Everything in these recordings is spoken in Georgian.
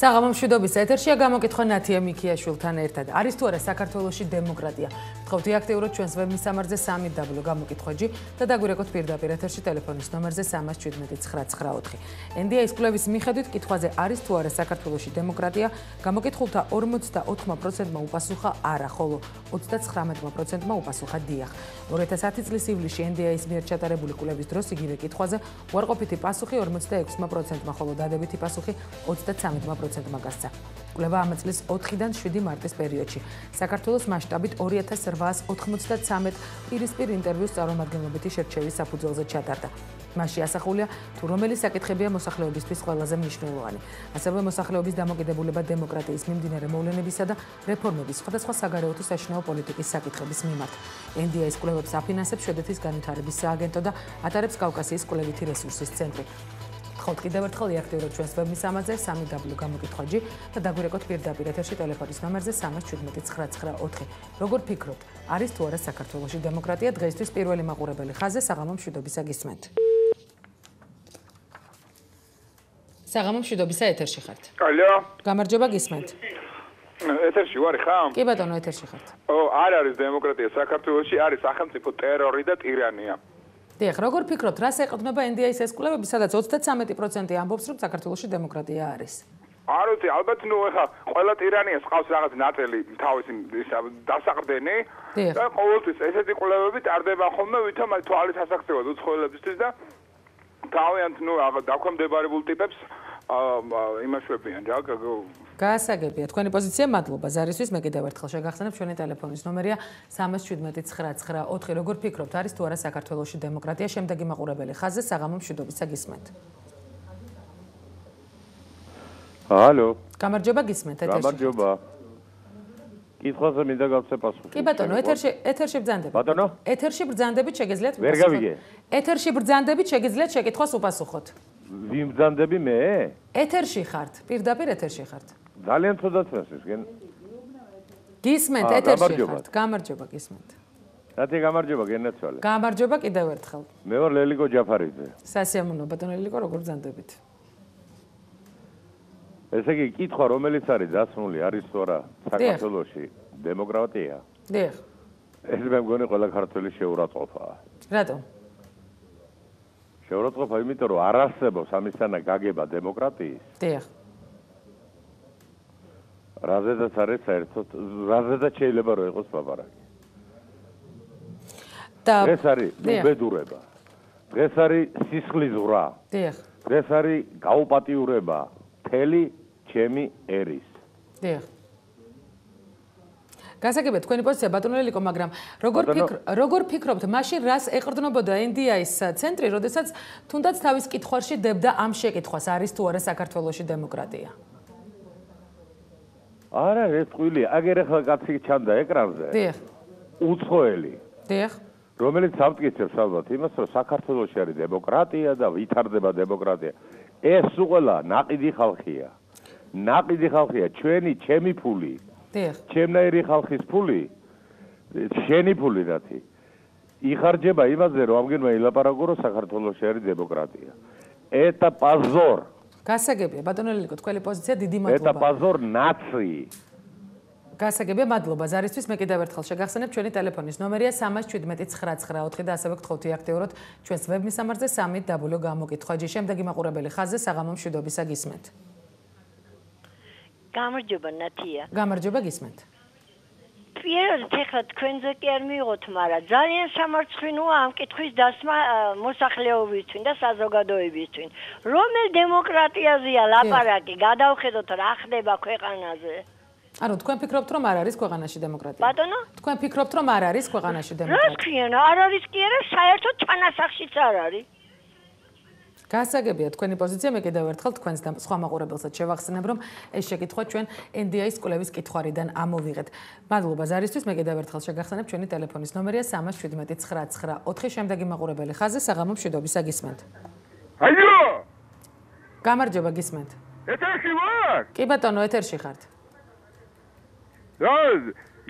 საღამო მშვიდობის ეთერშია გამოკითხვა ნათია მიქიაშვილთან ერთად. არის თუ არა საქართველოსი დემოკრატია? გთხოვთ აქტიურად ჩვენს ვებმისამარზე 3w გამოკითხვაჯი და დაგვირეკოთ პირდაპირ ეთერში ტელეფონის ნომერზე 3179994. NDI-ის კვლევის მიხედვით კითხვაზე არის თუ არა საქართველოსი დემოკრატია? გამოკითხულთა 54%-მა უპასუხა არა, ხოლო 39%-მა უპასუხა დიახ. 2010 წლის ივლისში NDI-ის მიერ ჩატარებული კვლევის დროს იგივე კითხვაზე უარყოფითი პასუხი 46%-მა, ხოლო დადებითი პასუხი 33%-მა 10%-მა გასცა. კვლევა ამ წლის 4-დან 7 მარტის პერიოდში საქართველოს მასშტაბით 2893 პირისპირ ინტერვიუს წარმომადგენლობითი შერჩევის საფუძველზე ჩატარდა. მასში ასახულია თუ რომელი საკითხებია მოსახლეობისთვის ყველაზე მნიშვნელოვანი. ასევე მოსახლეობის დამოკიდებულება დემოკრატიის მიმდინარე მოვლენებისა და რეფორმების სხვადასხვა საგარეო საშინაო პოლიტიკის საკითხების მიმართ. NDI-ის კვლევებს აფინანსებს შვედეთის განვითარების სააგენტო და ატარებს კავკასიის კვლევითი რესურსის ცენტრი. ხოთ კიდევ ერთხელ იაქტიუროთ ჩვენს ვებმისამაზე 3w გამოკითხვაჯი და დაგვირეკოთ პირდაპირ ეთერში ტელეფონის ნომერზე 3179994. როგორ ფიქრობთ, არის თუ არა საქართველოსი დემოკრატია დღეისთვის პირველი მაყურებელი ხაზზე საღამო მშვიდობისა გისმენთ? საღამო მშვიდობისა ეთერში ხართ. ალო. გამარჯობა გისმენთ. ეთერში ვარ ხა? კი ბატონო ეთერში ხართ. ო, არ არის დემოკრატია საქართველოსი, არის სახელმწიფო ტერორი და ტირანია. დიახ, როგორ ფიქრობთ, რას ეყრდნობა NDI-ის ეს კვლევები, სადაც 33% ამბობს, რომ საქართველოში დემოკრატია არის? არ ვიცი, ალბათ ნუ ეხა ყველა ტირანიას ყავს რაღაც ნაწილი თავისი დასაყრდენი. და ყოველთვის ესეთი კვლევები ტარდება ხოლმე, ვითომ თვალის ასაქცევად უცხოელებისთვის და თავიანთ ნუ დაქვემდებარებულ ტიპებს იმაშვებიან რა გაასაგებია თქვენი პოზიცია მადლობა. ზარისთვის მე კიდევ ერთხელ შეგახსენებ ჩვენი ტელეფონის ნომერია 3179994 როგორ ფიქრობთ არის თუ არა საქართველოსი დემოკრატია შემდეგი მაყურებელი ხაზზე საღამო მშვიდობისა გისმენთ ალო გამარჯობა გისმენთ ეთერში გამარჯობა. კითხვაზე მინდა გავცე პასუხი. კი ბატონო ეთერში ეთერში ბრძანდებით. ბატონო? ეთერში ბრძანდებით შეგეძლიათ ვერ გავიგე. ეთერში ბრძანდებით შეგეძლიათ შეკითხვას უპასუხოთ. ვიმბძანდები მე? ეთერში ხართ, პირდაპირ ეთერში ხართ. ძალიან თოდაც ეს გენ. გისმენთ ეთერში ხართ. გამარჯობა გისმენთ. რატი გამარჯობა გენაცვალე? გამარჯობა კიდევ ერთხელ. მე ვარ ლელიკო ჯაფარიძე. სასიამოვნო ბატონო ლელიკო, როგორ ბრძანდებით? ესე იგი, კითხვა რომელიც არის დასმული, არის თუ არა საქართველოსი დემოკრატია? დიახ. ეს მე მგონი ყველა ქართველი შეურაცხყოფაა. რატომ? შეურაცხყოფა იმიტომ რომ არ არსებობს ამისთანა გაგება დემოკრატიის. დიახ. რაზედაც არის საერთოდ რაზედაც შეიძლება რომ იყოს ბაბარაკი. და ეს არის უბედურება. ეს არის სისხლის ზღვრა. დიახ. ეს არის გაუპატიურება თელი ჩემი ერის. დიახ. გასაგებია თქვენი პოზიცია ბატონელიკო, მაგრამ როგორ ფიქრ როგორ ფიქრობთ, მაშინ რას ეყრდნობოდა NDI-ის ცენტრი, როდესაც თუნდაც თავის კითხვაში დებდა ამ შეკითხვას, არის თუ არა საქართველოსი დემოკრატია? არა რე წვილი, აგერ ახლა კაცი ჩანდა ეკრანზე. დიახ. უცხოელი. დიახ. რომელიც ამტკიცებს ალბათ იმას, რომ საქართველოში არის დემოკრატია და ვითარდება დემოკრატია. ეს უყველა ناقიდი ხალხია. ناقიდი ხალხია, ჩვენი, ჩემი ფული. დიახ. ჩემნაირი ხალხის ფული. შენი ფული რათი. იხარჯება იმაზე, რომ ამგენმა ილაპარაკო, რომ საქართველოში არის დემოკრატია. это позор. გასაგებია ბატონელიკო თქვენი პოზიცია დიდი მადლობა. ეტა პაზორ ნაცი. გასაგებია მადლობა ზარისთვის მე კიდევ ერთხელ შეგახსენებ ჩვენი ტელეფონის ნომერია 3179994 და ასევე გთხოვთ იაქტიუროთ ჩვენს ვებმისამარზე 3w გამოკითხვაჯი შემდეგი მაყურებელი ხაზზე საღამო მშვიდობისა გისმენთ. გამარჯობა ნათია. გამარჯობა გისმენთ. პირველად ეხლა თქვენზე კი არ მიიღოთ, მაგრამ ძალიან სამარცხინოა ამ კითხვის დასმა მოსახლეობისთვის და საზოგადოებისთვის. რომელ დემოკრატიაზეა ლაპარაკი? გადავხედოთ რა ხდება ქვეყანაზე. ანუ თქვენ ფიქრობთ რომ არ არის ქვეყანაში დემოკრატია? ბატონო? თქვენ ფიქრობთ რომ არ არის ქვეყანაში დემოკრატია? რა თქვენ? არ არის კი არა, საერთოდ ჩანასახშიც არ არის. გასაგებია თქვენი პოზიცია მე კიდევ ერთხელ თქვენს და სხვა მაყურებელსაც შევახსენებ რომ ეს შეკითხვა ჩვენ NDI-ის კვლევის კითხვარიდან ამოვიღეთ. მადლობა ზარისთვის მე კიდევ ერთხელ შეგახსენებ ჩვენი ტელეფონის ნომერია 3179994 შემდეგი მაყურებელი ხაზზე საღამო მშვიდობისა გისმენთ. აიო! გამარჯობა გისმენთ. ეთერში ვარ? კი ბატონო ეთერში ხართ. რა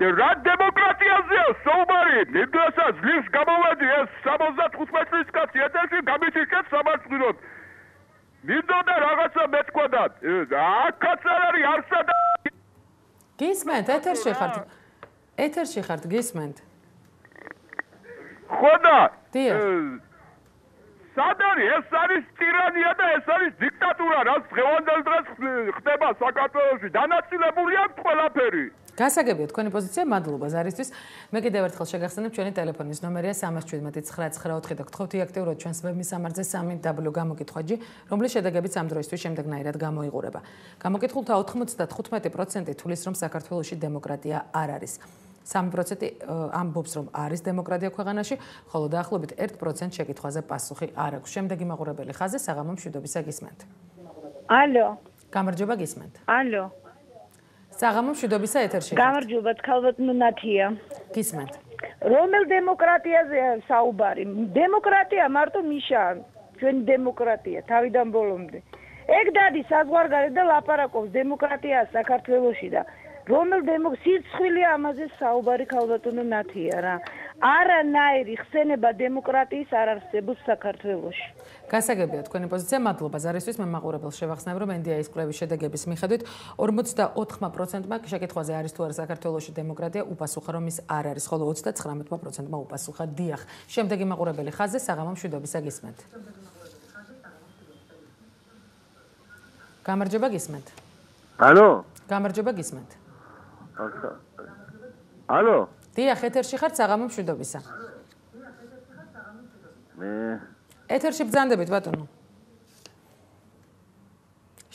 რა დემოკრატიაზეა საუბარი ნიდასაც ლის გამოვადი ეს 75 წლის კაცი ეთერში გამიჩიქეთ სამართლოდ მინდოდა რაღაცა მეთქვადათ. აქაც არ არის არსად. გისმენთ, ეთერში ხართ. ეთერში ხართ, გისმენთ. ხოდა? დიახ. სად არის ეს არის ტირანია და ეს არის დიქტატურა, რაც დღევანდელ დღეს ხდება საქართველოში. დანაწილებული აქვს ყველაფერი. გასაგებია თქვენი პოზიცია, მადლობა ზარისთვის. მე კიდევ ერთხელ შეგახსენებ ჩვენი ტელეფონის ნომერია 317-994 და გთხოვთ იაქტიუროთ ჩვენს ვებმისამართზე 3w გამოკითხვაჯი, რომლის შედეგებიც ამ დროისთვის შემდეგნაირად გამოიყურება. გამოკითხულთა 95% თulis რომ საქართველოში დემოკრატია არ არის. 3% ამბობს რომ არის დემოკრატია ქვეყანაში, ხოლო დაახლოებით 1% შეკითხვაზე პასუხი არ აქვს. შემდეგი მაყურებელი ხაზი საღამო მშვიდობისა გისმენთ. ალო. გამარჯობა გისმენთ. ალო. საღამო მშვიდობისა ეთერში. გამარჯობა, თქალბათ ნათია. გისმენთ. რომელ დემოკრატიაზე საუბარი? დემოკრატია მარტო მიშა, ჩვენი დემოკრატია თავიდან ბოლომდე. ეგ დადი საზღვარგარეთ და ლაპარაკობს დემოკრატია საქართველოსში და რომელ დემოკ სიცხვილე ამაზე საუბარი ქალბატონო ნათია რა არანაირი ხსენება დემოკრატიის არ არსებობს საქართველოში. გასაგებია თქვენი პოზიცია მადლობა ზარისთვის მე მაყურებელს შევახსნებ რომ NDI-ის კვლევის შედეგების მიხედვით 54%-მა შეკითხვაზე არის თუ არა საქართველოში დემოკრატია უპასუხა რომ ის არ არის ხოლო 39%-მა უპასუხა. დიახ. შემდეგი მაყურებელი ხაზზე საღამო მშვიდობისა გისმენთ. გამარჯობა გისმენთ. ალო გამარჯობა გისმენთ. ალო დიახ ეთერში ხარ საღამო მშვიდობისა მე ეთერში ბძანდებით ბატონო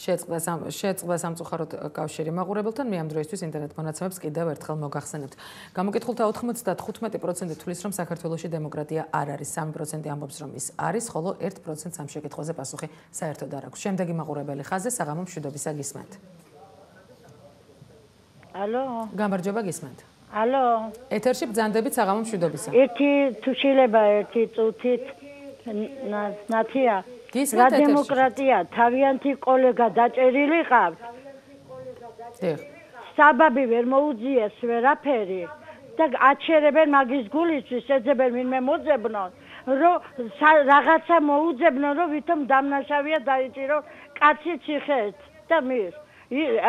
შეწყდა შეწყდა სამწუხაროდ კავშირი მაყურებელთან მე ამ დროისთვის ინტერნეტ მონაცემებს კიდევ ერთხელ მოგახსენებთ. გამოკითხულთა 95% თulis რომ საქართველოსი დემოკრატია არ არის, 3% ამბობს რომ ის არის, ხოლო 1% ამ შეკითხვაზე პასუხი საერთოდ არ აქვს. შემდეგი მაყურებელი ხაზზე საღამო მშვიდობისა გისმენთ. ალო. გამარჯობა გისმენთ. ალო. ეთერში ბძანდებით საღამო მშვიდობისა. ერთი თუ შეიძლება ერთი წუთით ნათია. ეთერში. დემოკრატია თავიანთი კოლეგა დაჭერილი ყავთ. დიახ. საბაბი ვერ მოუძიეს ვერაფერი და აჩერებენ მაგის გულისთვის ეძებენ ვინმე მოძებნონ რომ რაღაცა მოუძებნონ რომ ვითომ დამნაშავია დაიჭირო კაცი ციხეთ და მის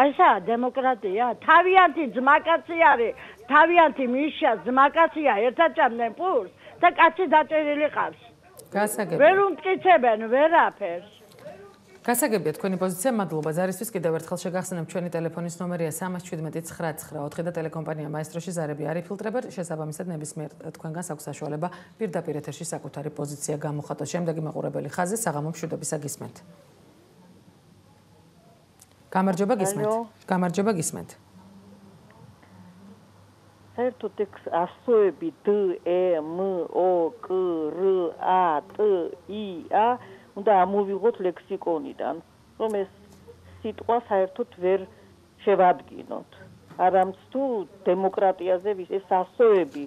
ესა დემოკრატია თავიანთი ძმაკაცი არის თავიანთი მიშა ძმაკაცია ერთად ჭამდნენ პურს და კაცი დაჭერილი ყავს. გასაგებია. ვერ უმტკიცებენ ვერაფერს გასაგებია თქვენი პოზიცია მადლობა ზარისთვის კიდევ ერთხელ შეგახსენებ ჩვენი ტელეფონის ნომერია 31799 და ტელეკომპანია მაესტროში ზარები არ იფილტრებერ შესაბამისად ნებისმიერ თქვენგანს აქვს საშუალება პირდაპირ ეთერში საკუთარი პოზიცია გამოხატოს. შემდეგი მაყურებელი ხაზი საღამო მშვიდობისა გისმენთ გამარჯობა გისმენთ. გამარჯობა გისმენთ. საერთოდ ეგ ასოები დ, ე, მ, ო, კ, რ, ა, ტ, ი, ა უნდა ამოვიღოთ ლექსიკონიდან, რომ ეს სიტყვა საერთოდ ვერ შევადგინოთ. არამც თუ დემოკრატიაზე ვის ეს ასოები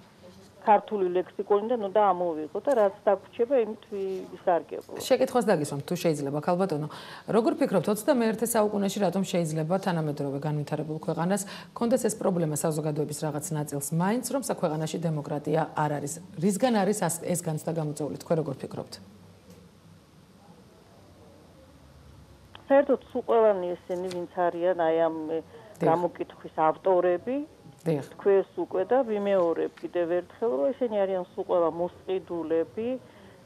ქართული ლექსიკონიდან უნდა ამოვიღო და რაც დაგვრჩება იმით ვისარგებლო. შეკითხვას დაგისვამ თუ შეიძლება ქალბატონო. როგორ ფიქრობთ 21 საუკუნეში რატომ შეიძლება თანამედროვე განვითარებულ ქვეყანას კონდეს ეს პრობლემა საზოგადოების რაღაც ნაწილს მაინც რომ საქვეყანაში დემოკრატია არ არის. რისგან არის ეს განცდა გამოწეული თქვენ როგორ ფიქრობთ? საერთოდ სულ ყველანი ესენი ვინც არიან აი ამ გამოკითხვის ავტორები თქვენს უკვე და ვიმეორებ კიდევ ერთხელ რომ ესენი არიან სულ ყველა მოსყიდულები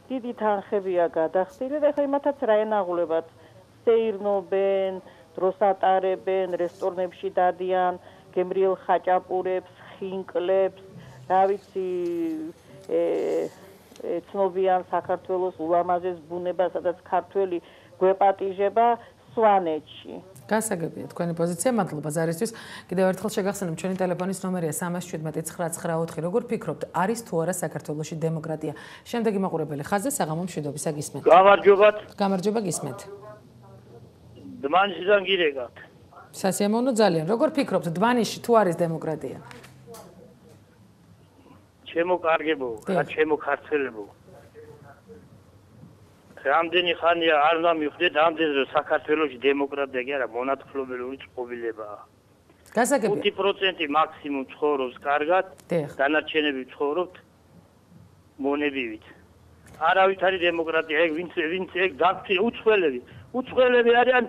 დიდი თანხებია გადახდილი და ხა იმათაც რა ენაღლებათ სეირნობენ დროს ატარებენ რესტორნებში დადიან გემრიელ ხაჭაპურებს ხინკლებს. რა ვიცი ე ცნობიან საქართველოს ულამაზეს ბუნებას სადაც ქართველი გვეპატიჟება სვანეთში გასაგებია. თქვენი პოზიცია მადლობა ზარისთვის. კიდევ ერთხელ შეგახსენებ ჩვენი ტელეფონის ნომერია 31799 როგორ ფიქრობთ არის თუ არა საქართველოსი დემოკრატია? შემდეგი მაყურებელი ხაზზე საღამო მშვიდობისა გისმენთ გამარჯობათ. გამარჯობა გისმენთ დმანისიდან გირეგავთ სასიამოვნო ძალიან. როგორ ფიქრობთ დმანიში თუ არის დემოკრატია? ჩემო კარგებო რა ჩემო ქართველებო რამდენი ხანია არ დამიხვდეთ ამდენ რომ საქართველოს დემოკრატია კი არა მონათხრობელური წყობილებაა. გასაგებია. 5% მაქსიმუმ ცხოვრობს კარგად, დანარჩენები ცხოვრობთ მონებივით. არავით არის დემოკრატია, ეგ ვინც ვინც ეგ დაგწი უცხოელები, უცხოელები არიან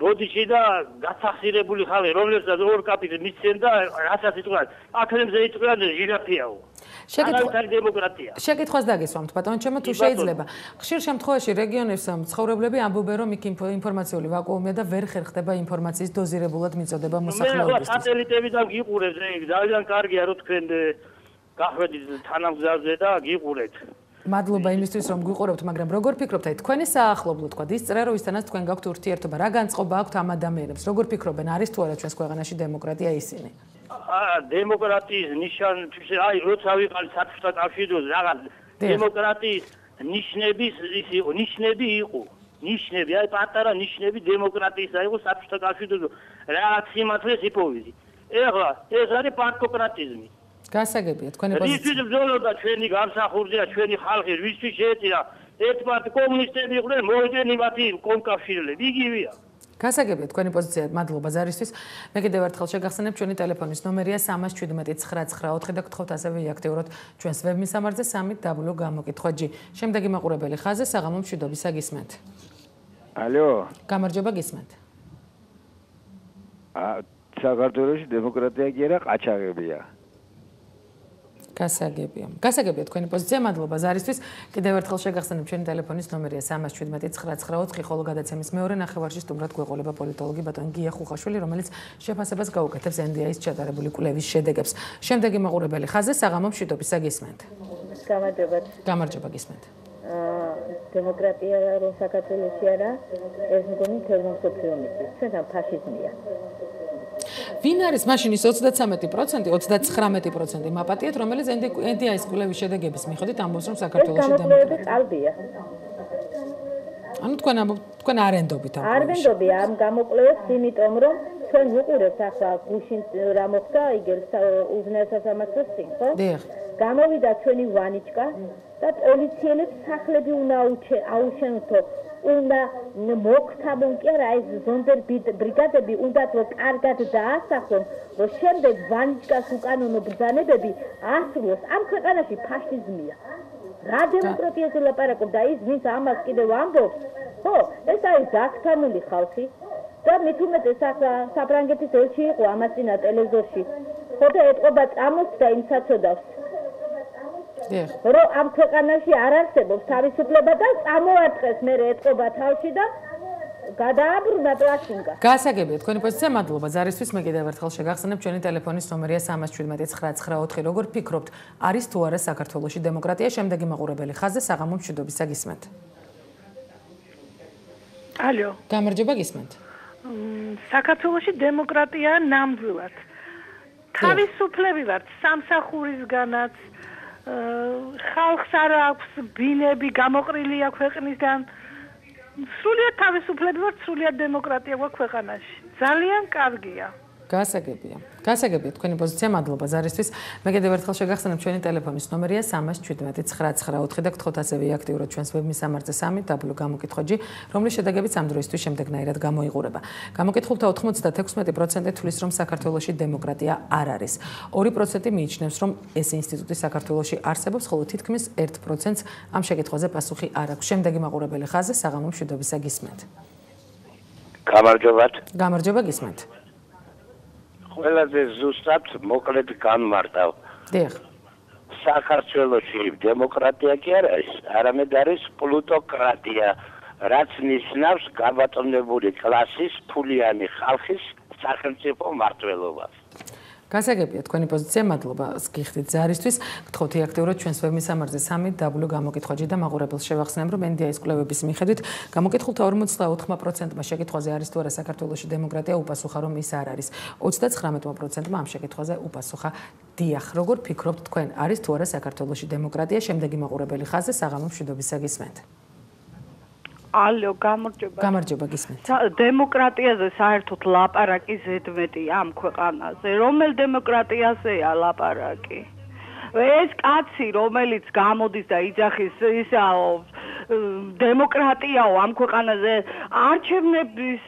ბოდიში და გასახსირებული ხალხი, რომლებსაც ორ კაპიტ მიცენ და რასაც იტყვიან, აქლემზე იტყვიან ჟირაფიაო. შეკითხვა დემოკრატია. შეკითხვას დაგესვამთ, ბატონო, ჩემო თუ შეიძლება. ხშირ შემთხვევაში რეგიონის მცხოვრებლები ამბობენ, რომ იქ ინფორმაციული ვაკუუმია და ვერ ხერხდება ინფორმაციის დოზირებულად მიწოდება მოსახლეობისთვის. მე სატელიტებიდან გიყურებ, ძალიან კარგია რომ თქვენ გახვედით თანამგზავრზე და გიყურეთ. მადლობა იმისთვის რომ გვიყურებთ, მაგრამ როგორ ფიქრობთ, აი თქვენი საახლობლო თქვა, ის წერა რომ ისთანაც თქვენ გაქვთ ურთიერთობა, რა განწყობა აქვთ ამ ადამიანებს? როგორ ფიქრობენ, არის თუ არა ჩვენს ქვეყანაში დემოკრატია ისინი? აა დემოკრატიის ნიშანი, აი როცა ვიყავ საბჭოთა კავშირზე, რაღაც დემოკრატიის ნიშნების ის იყო, ნიშნები იყო. ნიშნები, აი პატარა ნიშნები დემოკრატიის აიღო საბჭოთა კავშირზე. რაღაც სიმართლეს იპოვიდი. ეხლა ეს არის პარტოკრატიზმი. გასაგებია თქვენი პოზიცია. რისთვის ბრძოლობდა ჩვენი გამსახურდია ჩვენი ხალხი, რისთვის შეეწირა ერთმანეთ კომუნისტები იყვნენ, მოიდნენ იმათი კონკავშირლები, იგივეა. გასაგებია თქვენი პოზიცია, მადლობა ზარისთვის. მე კიდევ ერთხელ შეგახსენებ ჩვენი ტელეფონის ნომერია 3179994 და გთხოვთ ასევე იაქტიუროთ ჩვენს ვებმისამართზე 3w გამოკითხვაჯი. შემდეგი მაყურებელი ხაზზე საღამო მშვიდობის აგისმენთ. ალო. გამარჯობა გისმენთ. ა საქართველოს დემოკრატია კი არა ყაჩაღებია. გასაგებია. გასაგებია თქვენი პოზიცია, მადლობა ზარისთვის. კიდევ ერთხელ შეგახსენებ ჩვენი ტელეფონის ნომერია 3179994, ხოლო გადაცემის მეორე ნახევარში სტუმრად გვეყოლება პოლიტოლოგი ბატონ გია ხუხაშვილი, რომელიც შეფასებას გაუკეთებს NDI-ის ჩატარებული კვლევის შედეგებს. შემდეგი მაყურებელი ხაზზე საღამო მშვიდობის საგისმენთ. გამარჯობა. გამარჯობა გისმენთ. დემოკრატია რო საქართველოსი არა, ეს მგონი თერმოსოფიომისი, ჩვენთან ფაშიზმია. ვინ არის მაშინ ის 33%, 39% მაპატიეთ, რომელიც NDI-ის კვლევის შედეგების მიხედვით ამბობს, რომ საქართველოს დემოკრატია. ანუ თქვენ თქვენ არენდობით ამ არენდობი ამ გამოკვლევებს, იმიტომ რომ ჩვენ ვუყურებთ ახლა გუშინ რა მოხდა, იგერ უზნეასასამართლოს წინ, ხო? დიახ. გამოვიდა ჩვენი ვანიჩკა და პოლიციელებს სახლები უნდა აუჩენთო უნდა მოგთავონ კი არა ეს ზონდერ ბრიგადები უნდა რომ კარგად დაასახონ რომ შემდეგ ვანიჩკას უკანონო ბრძანებები ასრულოს ამ ქვეყანაში ფაშიზმია. რა დემოკრატიაზე ლაპარაკობ და ის ვინც ამას კიდევ ამბობს. ხო ეს არის ზაქთანული ხალხი და მით უმეტეს ახლა საფრანგეთის ელჩი იყო ამას წინა ტელევიზორში. ხო და ეთყობა წამოს და იმ საწოდავს რომ ამ ქვეყანაში არ არსებობს თავისუფლება და წამოარტყეს მე ეთყობა თავში და გადააბრუნა პლასტინკა. გასაგებია თქვენი პოზიცია, მადლობა ზარისთვის. მე კიდევ ერთხელ შეგახსენებ ჩვენი ტელეფონის ნომერია 3179994. როგორ ფიქრობთ, არის თუ არა საქართველოსი დემოკრატია? შემდეგი მაყურებელი ხაზზე საღამო მშვიდობის საგისმენთ. ალო. გამარჯობა გისმენთ. საქართველოსი დემოკრატია ნამდვილად. თავისუფლები ვართ სამსახურისგანაც, ხალხს არ აქვს ბინები გამოყრილია ქვეყნისგან სრულიად თავისუფლები ვართ სრულიად დემოკრატია გვაქვს ქვეყანაში. ძალიან კარგია გასაგებია. გასაგებია თქვენი პოზიცია, მადლობა ზარისთვის. მე კიდევ ერთხელ შეგახსენებ ჩვენი ტელეფონის ნომერია 3179994 და გთხოვთ ასევე აქტიურად ჩვენს ვებმისამართზე 3w გამოკითხვაჯი, რომლის შედეგებიც ამ დროისთვის შემდეგნაირად გამოიყურება. გამოკითხულთა 96% თვლის, რომ საქართველოში დემოკრატია არ არის. 2% მიიჩნევს, რომ ეს ინსტიტუტი საქართველოში არსებობს, ხოლო თითქმის 1%-ს ამ შეკითხვაზე პასუხი არ აქვს. შემდეგი მაყურებელი ხაზზე საღამო მშვიდობისა გისმენთ. გამარჯობათ. გამარჯობა გისმენთ. ყველაზე ზუსტად მოკლედ განმარტავ. დიახ. საქართველოსი დემოკრატია კი არა ის, არამედ არის პლუტოკრატია, რაც ნიშნავს გაბატონებული კლასის ფულიანი ხალხის სახელმწიფო მართლობას. გასაგებია თქვენი პოზიცია, მადლობა გიხდით ზარისთვის. გთხოვთ აქტიურად ჩვენს ვებმისამართზე 3w გამოკითხვაჯი და მაყურებელს შევახსენებ, რომ NDI-ის კვლევების მიხედვით გამოკითხულთა 54%-მა შეკითხვაზე არის თუ არა საქართველოს დემოკრატია უპასუხა, რომ ის არ არის. 39%-მა ამ შეკითხვაზე უპასუხა დიახ. როგორ ფიქრობთ თქვენ, არის თუ არა საქართველოს დემოკრატია? შემდეგი მაყურებელი ხაზზე საღამო მშვიდობის საგისმენთ. ალო, გამარჯობა. გამარჯობა, გისმენთ. დემოკრატიაზე საერთოდ ლაპარაკი ზედმეტი ამ ქვეყანაზე. რომელ დემოკრატიაზეა ლაპარაკი? ეს კაცი, რომელიც გამოდის და იძახის ისაო დემოკრატიაო ამ ქვეყანაზე არჩევნების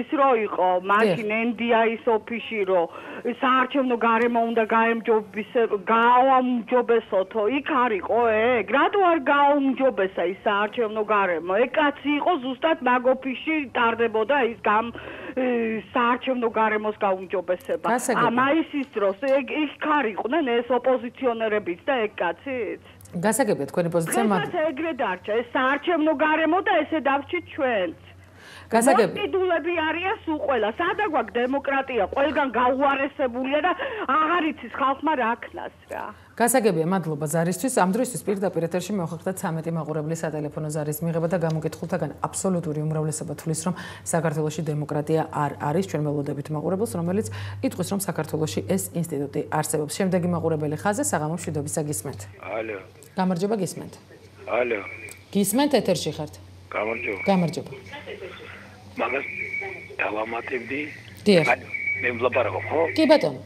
ის რო იყო? მაშინ NDI-ის ოფისში რო საარჩევნო გარემო უნდა გაემჯობესო გააუმჯობესოთო? იქ არისო ეგ. რატო არ გააუმჯობესა ის საარჩევნო გარემო? ეგ კაცი იყო ზუსტად მაგ ოფისში ტარდებოდა ის გამ საარჩევნო გარემოს გაუმჯობესება. ა მაისის დროს ეგ იქ არიყვნენ ეს ოპოზიციონერებიც და ეგ კაციც. გასაგებია თქვენი პოზიცია მაგრამ ეს ეგრე დარჩა. ეს საარჩევნო გარემო და ესე დავჭით ჩვენც გასაგებია? მოკიდულები არიან სულ ყველა. სადა გვაქვს დემოკრატია ყველგან გაუარესებულია და აღარ იცის ხალხმა რა ქნას რა. გასაგებია მადლობა ზარისთვის. ამ დროისთვის პირდაპირ ეთერში მოხდა 13 მაყურებლის სატელეფონო ზარის მიღება და გამოკითხულთაგან აბსოლუტური უმრავლესობა თulis რომ საქართველოსი დემოკრატია არ არის. ჩვენ ველოდებით მაყურებელს რომელიც იტყვის რომ საქართველოსი ეს ინსტიტუტი არსებობს. შემდეგი მაყურებელი ხაზე საღამო მშვიდობისა გისმენთ. ალო გამარჯობა გისმენთ. ალო გისმენთ ეთერში ხართ? გამარჯობა. გამარჯობა მაგას დავამატებდი. დიახ. მე მლაპარაკობ, ხო? კი ბატონო.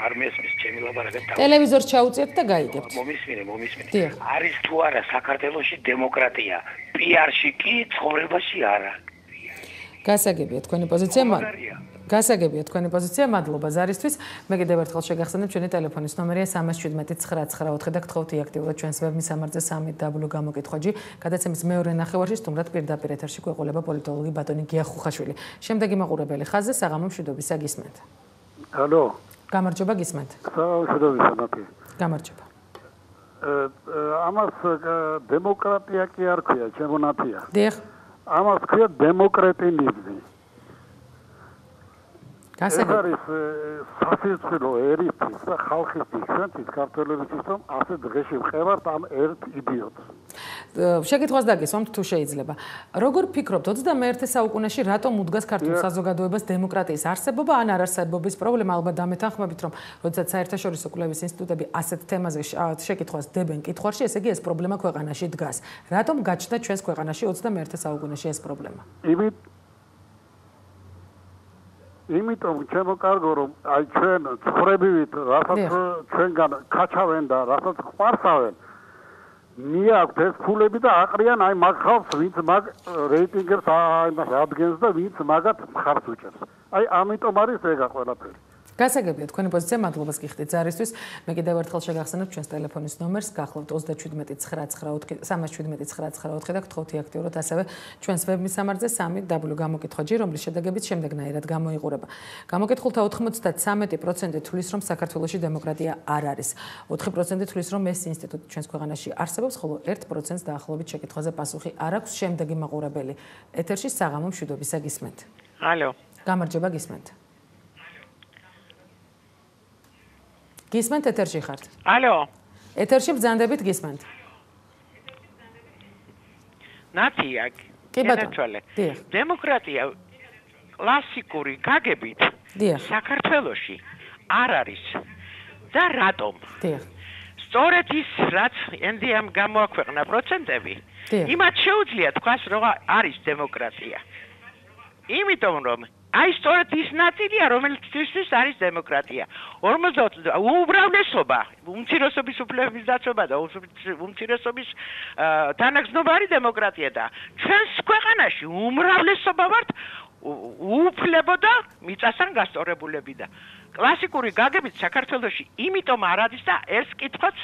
არ მესმის ჩემი ლაპარაკი. ტელევიზორს ჩაუწიეთ და გაიგებთ. მომისმინე, მომისმინე. არის თუ არა საქართველოსი დემოკრატია? პიარში კი, ცხოვრებაში არა. გასაგებია თქვენი პოზიცია, მაგრამ გასაგებია თქვენი პოზიცია, მადლობა ზარისთვის. მე კიდევ ერთხელ შეგახსენებ ჩვენი ტელეფონის ნომერია 3179994 და გთხოვთ იაქტიუროთ ჩვენს ვებმისამართზე 3W გამოკითხვაჯი. გადაცემის მეორე ნახევარში სტუმრად პირდაპირ ეთერში გვეყოლება პოლიტოლოგი ბატონი გია ხუხაშვილი. შემდეგი მაყურებელი ხაზზე საღამო მშვიდობისა გისმენთ. ალო. გამარჯობა გისმენთ. მშვიდობისა ნათი. გამარჯობა. ამას დემოკრატია კი არ ქვია, ჩემო ნათია. დიახ. ამას ქვია დემოკრატინიზმი. გასაგებ არის სასიცილო ერისთვის და ხალხისთვის ჩვენთვის ქართველებისთვის რომ ასე დღეში ვყევართ ამ ერთ იდიოტს. შეკითხვას დაგესვამთ თუ შეიძლება. როგორ ფიქრობთ 21 საუკუნეში რატომ უდგას ქართულ საზოგადოებას დემოკრატიის არსებობა ან არარსებობის პრობლემა? ალბათ დამეთანხმებით რომ როდესაც საერთაშორისო კვლევის ინსტიტუტები ასეთ თემაზე შეკითხვას დებენ კითხვაში ესე იგი ეს პრობლემა ქვეყანაში დგას. რატომ გაჩნდა ჩვენს ქვეყანაში 21 საუკუნეში ეს პრობლემა? იმით იმიტომ ჩემო კარგო რომ აი ჩვენ ცხოვრებივით რასაც ჩვენგან ქაჩავენ და რასაც ყარსავენ მე აქვს ეს ფულები და აყრიან აი მაგ ხალხს ვინც მაგ რეიტინგერს აი მას ადგენს და ვინც მაგათ მხარს უჭერს. აი ამიტომ არის ეგა ყველაფერი გასაგებია თქვენი პოზიცია მადლობას გიხდით ზარისთვის. მე კიდევ ერთხელ შეგახსენებ ჩვენს ტელეფონის ნომერს გახლავთ 37999 37999 და გთხოვთ აქტიუროთ ასევე ჩვენს ვებმისამართზე 3w გამოკითხვაჯი რომლის შედეგებიც შემდეგნაირად გამოიყურება. გამოკითხულთა 93% თulis რომ საქართველოსი დემოკრატია არ არის. 4% თulis რომ ეს ინსტიტუტი ჩვენს ქვეყანაში არსებობს ხოლო 1%-ს დაახლოებით შეკითხვაზე პასუხი არ აქვს შემდეგი მაყურებელი. ეთერში საღამო მშვიდობისა გისმენთ. ალო გამარჯობა გისმენთ გისმენთ ეთერში ხართ? ალო. ეთერში ბძანდებით გისმენთ. ნათია. კი ბატონო. დემოკრატია კლასიკური გაგებით საქართველოში არ არის. და რატომ? დიახ. სწორედ ის რაც ენდიამ გამოაქვეყნა პროცენტები, იმათ შეუძლია თქვას რომ არის დემოკრატია. იმიტომ რომ აი სწორედ ის ნაწილია რომელიცთვის არის დემოკრატია. 50 უმრავლესობა უმცირესობის უფლებების დაცვა და უმცირესობის თანაგზნობა არის დემოკრატია და ჩვენს ქვეყანაში უმრავლესობა ვართ უფლებო და მიწასთან გასწორებულები და კლასიკური გაგებით საქართველოში იმიტომ არ არის და ეს კითხვაც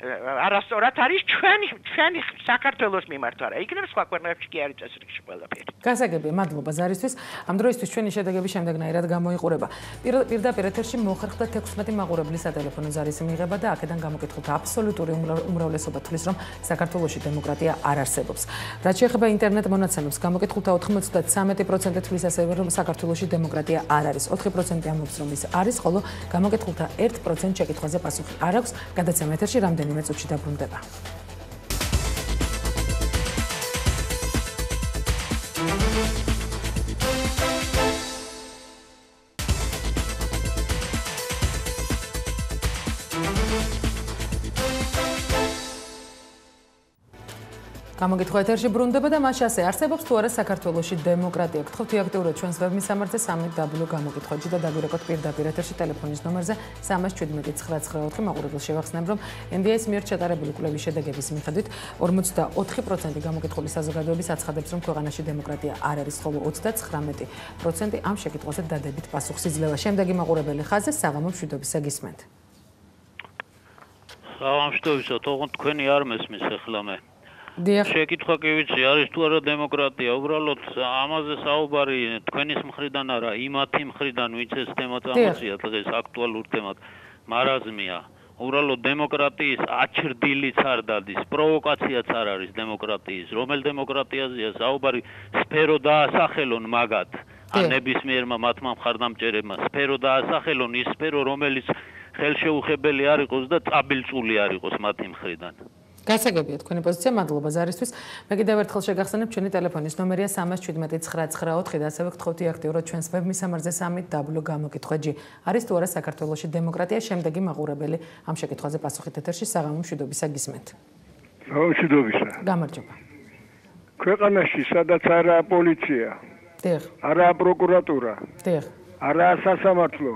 არასწორად არის ჩვენი ჩვენი საქართველოს მიმართ არა. იქნებ სხვა ქვეყნებში კი არის ეს რიგში ყველაფერი. გასაგებია მადლობა ზარისთვის. ამ დროისთვის ჩვენი შედეგები შემდეგნაირად გამოიყურება. პირდაპირ ეთერში მოხერხდა 16 მაყურებლის სატელეფონო ზარის მიღება და აქედან გამოკითხულთა აბსოლუტური უმრავლესობა თulis რომ საქართველოსი დემოკრატია არ არსებობს. რაც შეეხება ინტერნეტ მონაცემებს გამოკითხულთა 93% თulis ასევე რომ საქართველოსი დემოკრატია არ არის. 4% ამბობს რომ ის არის ხოლო გამოკითხულთა 1% შეკითხვაზე პასუხი არ აქვს. გადაცემა ეთერში რამდენი რამდენიმე წუთში დაბრუნდება. გამოგითხვა ეთერში ბრუნდება და მას ასე არსებობს თუ არა საქართველოსი დემოკრატია. გთხოვთ აქტიურად ჩვენს ვებმისამართზე 3w გამოგითხვაჭი და დაგვირეკოთ პირდაპირ ეთერში ტელეფონის ნომერზე 3179994 მაყურებელს შევახსნებ რომ NDS მიერ ჩატარებული კვლევის შედეგების მიხედვით 44% გამოგითხული საზოგადოების აცხადებს რომ ქვეყანაში დემოკრატია არ არის, ხოლო 39% ამ შეკითხვაზე დადებით პასუხს იძლევა. შემდეგი მაყურებელი ხაზზე საღამო მშვიდობისა გისმენთ. საღამო მშვიდობისა, თქო თქვენი არ მესმის ახლა მე. შეკითხვა კი ვიცი, არის თუ არა დემოკრატია, უბრალოდ ამაზე საუბარი თქვენის მხრიდან არა, იმათი მხრიდან, ვინც ეს თემა წამოწია დღეს აქტუალურ თემად, მარაზმია. უბრალოდ დემოკრატიის აჩრდილიც არ დადის, პროვოკაციაც არ არის დემოკრატიის. რომელ დემოკრატიაზეა საუბარი? სფერო დაასახელონ მაგათ. ან ნებისმიერმა მათმა მხარდამჭერებმა სფერო დაასახელონ ის სფერო, რომელიც ხელშეუხებელი არ იყოს და წაბილწული არ იყოს მათი მხრიდან. გასაგებია თქვენი პოზიცია, მადლობა ზარისთვის. მე კიდევ ერთხელ შეგახსენებ ჩვენი ტელეფონის ნომერია 3179994 და ასევე გთხოვთ აქტიურად ჩვენს ვებმისამართზე 3w გამოკითხვაჯი. არის თუ არა საქართველოსი დემოკრატია? შემდეგი მაყურებელი ამ შეკითხვაზე პასუხით ეთერში საღამო მშვიდობისა გისმენთ. საღამო მშვიდობისა. გამარჯობა. ქვეყანაში სადაც არაა პოლიცია. დიახ. არაა პროკურატურა. დიახ. არაა სასამართლო.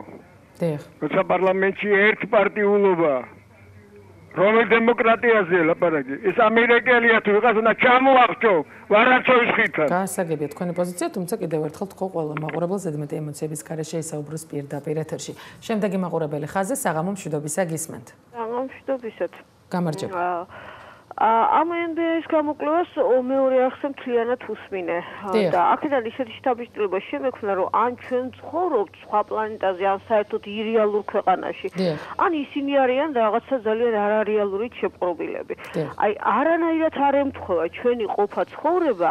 დიახ. როცა პარლამენტში ერთპარტიულობაა რომელ დემოკრატიაზე ლაპარაკი? ეს ამერიკელია თუ ვიღაც უნდა ჩამოახჭო ვარაცოვის ხითან. გასაგებია თქვენი პოზიცია, თუმცა კიდევ ერთხელ თქო ყველა მაყურებელს ზედმეტი ემოციების გარეშე ისაუბროს პირდაპირ ეთერში. შემდეგი მაყურებელი ხაზზე საღამო მშვიდობისა გისმენთ. საღამო მშვიდობისად. გამარჯობა. ამ NBS გამოკვლევას მეორე ახსენ მთლიანად უსმინე. და აქედან ისეთი შთაბეჭდილება შემექნა რომ ან ჩვენ ცხოვრობთ სხვა პლანეტაზე ან საერთოდ ირეალურ ქვეყანაში ან ისინი არიან რაღაცა ძალიან არარეალური შეპყრობილები. აი არანაირად არ ემთხვევა ჩვენი ყოფა ცხოვრება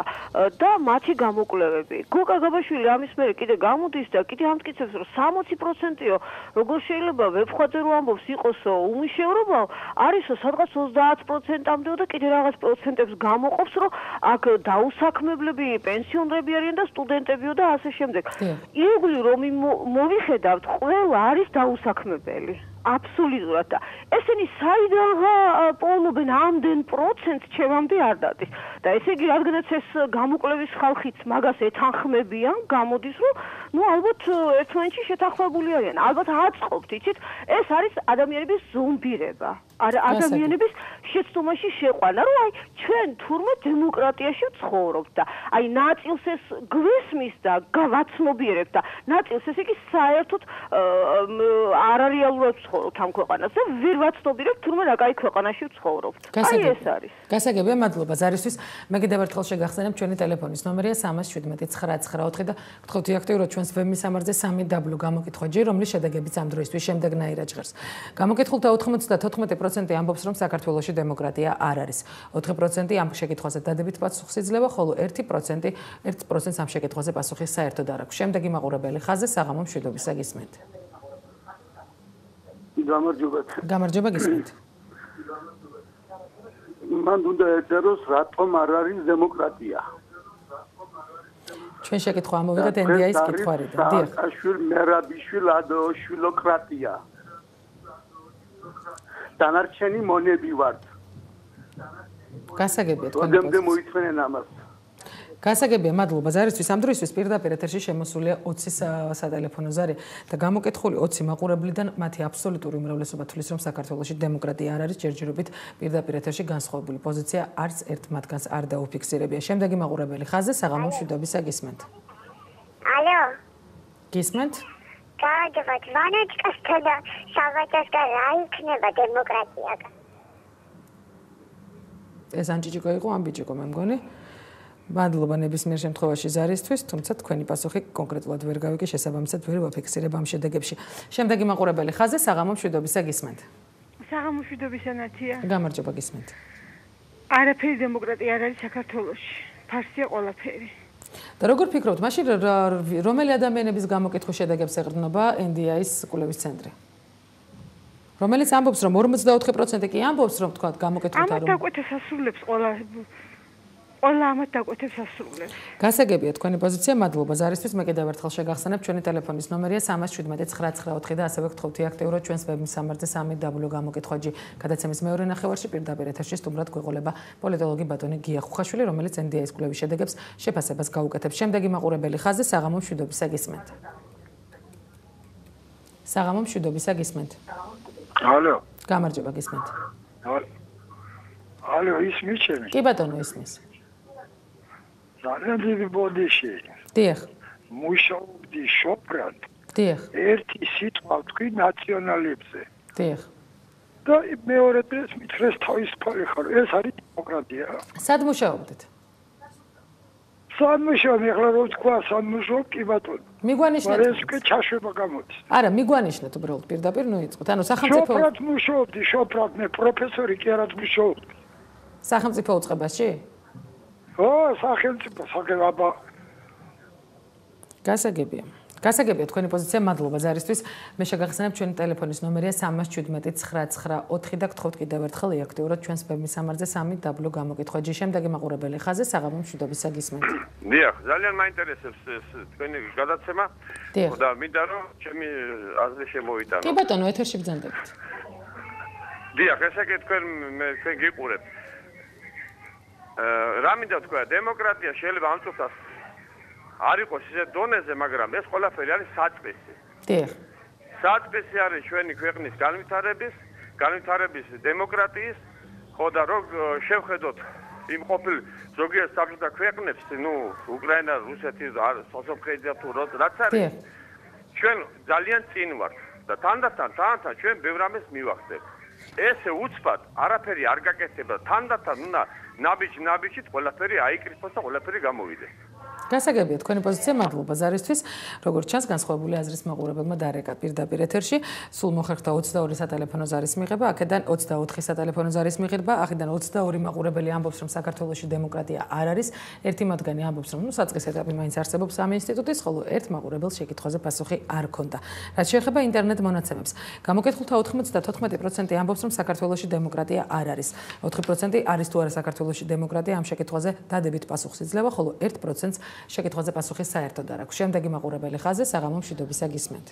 და მათი გამოკვლევები. გოგა გაბაშვილი ამის მერე კიდე გამოდის და კიდე ამტკიცებს რომ 60%-ო როგორ შეიძლება ვებხვაძე რო ამბობს იყოსო უმშევრობა არისო სადღაც 30%-ამდე და კიდე რაღაც პროცენტებს გამოყოფს, რომ აქ დაუსაქმებლები, პენსიონერები არიან და სტუდენტებიო და ასე შემდეგ. იგული რომ მოვიხედავთ, ყველა არის დაუსაქმებელი. აბსოლუტურად და ესენი საიდანღა პოლობენ ამდენ პროცენტ ჩემამდე არ დადის. და ესე იგი რადგანაც ეს გამოკვლევის ხალხიც მაგას ეთანხმებიან გამოდის რომ ну ალბათ ერთმანეთში შეთანხმებული არიან. ალბათ აწყობთ იცით? ეს არის ადამიანების ზომბირება არ ადამიანების შეცდომაში შეყვანა რომ აი ჩვენ თურმე დემოკრატიაში ცხოვრობთ და აი ნაწილს ეს გვესმის და გავაცნობიერებთ და ნაწილს ესე იგი საერთოდ არარეალურად ვცხოვრობთ ამ ქვეყანაზე, ვერ ვაცნობიერებ თურმე რა кай ქვეყანაში ვცხოვრობთ. აი ეს არის. გასაგებია, მადლობა ზარისთვის. მე კიდევ ერთხელ შეგახსენებ ჩვენი ტელეფონის ნომერია 31799 და გთხოვთ აქტიურად ჩვენს ვებმისამართზე 3w გამოკითხვა ჯერ, რომლის შედეგებიც ამ დროისთვის შემდეგნაირად ჟღერს. გამოკითხულთა 94% ამბობს, რომ საქართველოსი დემოკრატია არ არის. 4% ამ შეკითხვაზე დადებით პასუხს იძლევა, ხოლო 1% 1%-ს ამ შეკითხვაზე პასუხი საერთოდ არ აქვს. შემდეგი მაყურებელი ხაზზე საღამო მშვიდობისა გისმენთ. გამარჯობა. გამარჯობა გისმენთ. მან უნდა ეწეროს რატომ არ არის დემოკრატია. ჩვენ შეკითხვა ამოვიღეთ NDI-ის კითხვარიდან. დიახ. აშვილ მერაბიშვილ ადოშვილოკრატია. დანარჩენი მონები ვართ. გასაგებია თქვენ. როდემდე მოიწვენენ ამას? გასაგებია, მადლობა ზარისთვის. ამ დროისთვის პირდაპირ ეთერში შემოსულია 20 სატელეფონო ზარი და გამოკითხული 20 მაყურებლიდან მათი აბსოლუტური უმრავლესობა თვლის, რომ საქართველოში დემოკრატია არ არის ჯერჯერობით პირდაპირ ეთერში განსხვავებული პოზიცია არც ერთ მათგანს არ დაუფიქსირებია. შემდეგი მაყურებელი ხაზზე საღამო მშვიდობისა გისმენთ. ალო. გისმენთ? გააგებათ, ვანაჭკასთან და საბაჭასთან რა იქნება დემოკრატია? ეს ანჭიჭიკო იყო ამ ბიჭიკო მე მგონი. მადლობა ნებისმიერ შემთხვევაში ზარისთვის, თუმცა თქვენი პასუხი კონკრეტულად ვერ გავიგე, შესაბამისად ვერ ვაფიქსირებ ამ შედეგებში. შემდეგი მაყურებელი ხაზზე საღამო მშვიდობისა გისმენთ. საღამო მშვიდობისა ნათია. გამარჯობა გისმენთ. არაფერი დემოკრატია არ არის საქართველოში. ფარსია ყველაფერი. და როგორ ფიქრობთ, მაშინ რომელი ადამიანების გამოკითხვის შედეგებს ეყრდნობა NDI-ის კულევის ცენტრი? რომელიც ამბობს, რომ 44% კი ამბობს, რომ თქვა გამოკითხვითა რომ ამათ დაკვეთა სასულებს ყველა ყველა ამათ დაკვეთებს ასრულებს. გასაგებია თქვენი პოზიცია, მადლობა ზარისთვის. მე კიდევ ერთხელ შეგახსენებ ჩვენი ტელეფონის ნომერია 3179994 და ასევე გთხოვთ აქტიუროთ ჩვენს ვებ სამარზე 3w გამოკითხვაჯი. გადაცემის მეორე ნახევარში პირდაპირ ეთერში სტუმრად გვეყოლება პოლიტოლოგი ბატონი გია ხუხაშვილი, რომელიც NDI-ის კვლევის შედეგებს შეფასებას გაუკეთებს. შემდეგი მაყურებელი ხაზი საღამო მშვიდობისა გისმენთ. საღამო მშვიდობისა გისმენთ. ალო. გამარჯობა გისმენთ. ალო, ის მიჩემი. კი ბატონო, ისმის. ძალიან დიდი ბოდიში. დიახ. მუშაობდი შოპრად. დიახ. ერთი სიტყვა თქვი ნაციონალებზე. დიახ. და მეორე დღეს მითხრეს თავის ფარი ხარ. ეს არის დემოკრატია. სად მუშაობდით? სამუშაო მიხლა რო თქვა სამუშაო კი ბატონო. მიგვანიშნეთ. ეს კი ჩაშვება გამოდის. არა, მიგვანიშნეთ უბრალოდ პირდაპირ ნუ იწყოთ. ანუ სახელმწიფო შოპრად მუშაობდი, შოპრად მე პროფესორი კი არად მუშაობდი. სახელმწიფო უწყებაში? ო, სახელმწიფო, სახელმწიფო. გასაგებია. გასაგებია თქვენი პოზიცია, მადლობა ზარისთვის. მე შეგახსენებ ჩვენი ტელეფონის ნომერია 3179994 და გთხოვთ კიდევ ერთხელ იაქტიუროთ ჩვენს ვებმის სამარზე 3w გამოკითხვაჯი. შემდეგი მაყურებელი ხაზი საღამო მშვიდობისა გისმენთ. დიახ, ძალიან მაინტერესებს ეს თქვენი გადაცემა. დიახ. და მინდა რომ ჩემი აზრი შემოვიტანო. კი ბატონო, ეთერში ბრძანდებით. დიახ, ესე კი თქვენ მე თქვენ გიყურებთ. რა მინდა თქვა, დემოკრატია შეიძლება ამ წუთას არ იყოს ისე დონეზე, მაგრამ ეს ყველაფერი არის საწყისი. დიახ. საწყისი არის ჩვენი ქვეყნის განვითარების, განვითარების დემოკრატიის, ხო და რო შევხედოთ იმ ყოფილ ზოგიერთ საბჭოთა ქვეყნებს, ნუ უკრაინა, რუსეთი, სოციალ-დემოკრატია თუ რაც არის. ჩვენ ძალიან წინ ვართ და თანდათან თანდათან ჩვენ ბევრ ამას მივახდებით. ესე უცბად არაფერი არ გაკეთდება, თანდათან უნდა ნაბიჯ ნაბიჯით ყველაფერი აიკრიფოს და ყველაფერი გამოვიდეს. გასაგებია თქვენი პოზიცია მადლობა ზარისთვის როგორც ჩანს განსხვავებული აზრის მაყურებელმა დარეკა პირდაპირ ეთერში. სულ მოხერხდა 22 სატელეფონო ზარის მიღება აქედან 24 სატელეფონო ზარის მიღება აქედან 22 მაყურებელი ამბობს რომ საქართველოსი დემოკრატია არ არის. ერთი მათგანი ამბობს რომ ნუ საწყის ეტაპი მაინც არსებობს ამ ინსტიტუტის ხოლო ერთ მაყურებელს შეკითხვაზე პასუხი არ ქონდა რაც შეეხება ინტერნეტ მონაცემებს. გამოკითხულთა 94% ამბობს რომ საქართველოსი დემოკრატია არ არის. 4% არის თუ არა საქართველოსი დემოკრატია ამ შეკითხვაზე დადებით პასუხს იძლევა ხოლო 1%-ს შეკითხვაზე პასუხი საერთოდ არ აქვს. შემდეგი მაყურებელი ხაზზე საღამო მშვიდობისა გისმენთ.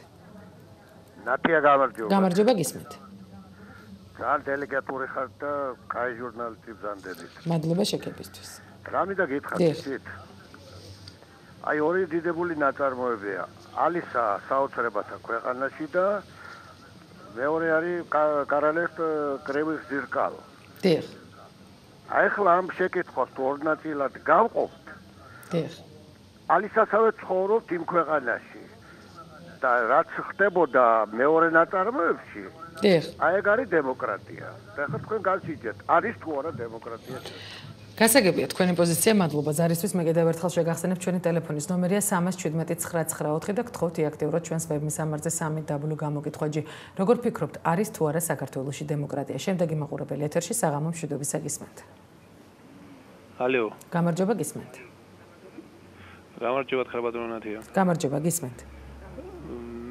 ნატია გამარჯობა. გამარჯობა გისმენთ. ძალიან დელეგატური ხარ და კაი ჟურნალისტი ბზანდებით. მადლობა შეკებისთვის. რამე და გითხრათ ისეთ. აი ორი დიდებული ნაწარმოებია. ალისა საოცრებათა ქვეყანაში და მეორე არის კარალეს კრემლის ზირკალ. დიახ. აი ხლა ამ შეკითხვას ორ ნაწილად გავყოფ. დიახ. ალისასავე ცხოვრობთ იმ ქვეყანაში. და რაც ხდებოდა მეორე ნაწარმოებში დიახ აი ეგ არის დემოკრატია. და ხო თქვენ გავსიჯეთ არის თუ არა დემოკრატია? გასაგებია თქვენი პოზიცია მადლობა. ზარისთვის მე კიდევ ერთხელ შეგახსენებ ჩვენი ტელეფონის ნომერია 3179994 და გთხოვთ იაქტიუროთ ჩვენს ვებმის სამარზე 3w გამოკითხვაჯი როგორ ფიქრობთ არის თუ არა საქართველოსი დემოკრატია? შემდეგი მაყურებელი ეთერში საღამო მშვიდობისა გისმენთ. ალო გამარჯობა გისმენთ გამარჯობა ხერბატონათია. გამარჯობა, გისმენთ.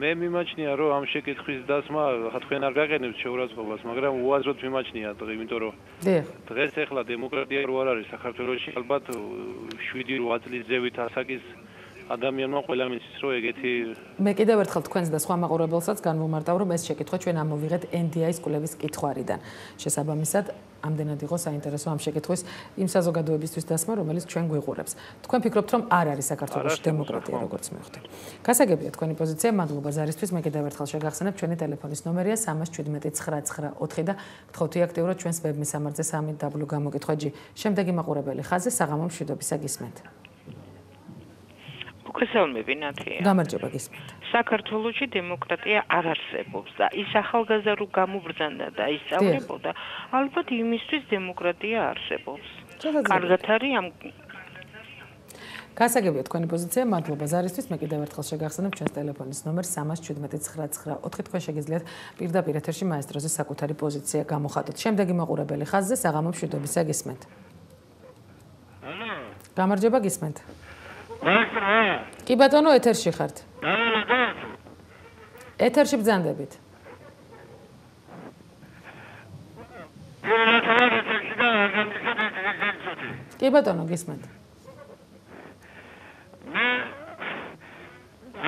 მე მიმაჩნია რომ ამ შეკითხვის დასმა ხა თქვენ არ გაყენებთ შეურაცხყოფას, მაგრამ უაზროდ მიმაჩნია დღე, იმიტომ რომ დღეს ახლა დემოკრატია რო არ არის საქართველოში, ალბათ 7-8 წლის ზევით ასაკის ადამიანმა ყველა მისის რომ ეგეთი მე კიდევ ერთხელ თქვენს და სხვა მაყურებელსაც განვუმარტავ რომ ეს შეკითხვა ჩვენ ამოვიღეთ NDI-ის კვლევის კითხვარიდან. შესაბამისად, ამდენად იყო საინტერესო ამ შეკითხვის იმ საზოგადოებისთვის დასმა, რომელიც ჩვენ გვიყურებს. თქვენ ფიქრობთ, რომ არ არის საქართველოს დემოკრატია, როგორც მეხვდე. გასაგებია თქვენი პოზიცია, მადლობა ზარისთვის. მე კიდევ ერთხელ შეგახსენებ ჩვენი ტელეფონის ნომერია 3179994 და გთხოვთ აქტიურად ჩვენს ვებმის სამარზე 3w გამოკითხვაჯი. შემდეგი მაყურებელი ხაზზე საღამო მშვიდობისა გისმენთ. მოგესალმები ნათია. გამარჯობა გისმენთ. საქართველოში დემოკრატია არ არსებობს და ის ახალგაზრდა რო გამუბრძანდა და ისწავლებოდა, ალბათ იმისთვის დემოკრატია არსებობს. კარგად არის ამ გასაგებია თქვენი პოზიცია, მადლობა ზარისთვის. მე კიდევ ერთხელ შეგახსენებ ჩვენს ტელეფონის ნომერს 3179994. თქვენ შეგიძლიათ პირდაპირ ეთერში მაესტროზე საკუთარი პოზიცია გამოხატოთ. შემდეგი მაყურებელი ხაზზე საღამო მშვიდობისა გისმენთ. ალო. გამარჯობა გისმენთ. მაესტრო. კი ბატონო, ეთერში ხართ. ეთერში ბძანდებით. კი ბატონო, გისმენთ. მე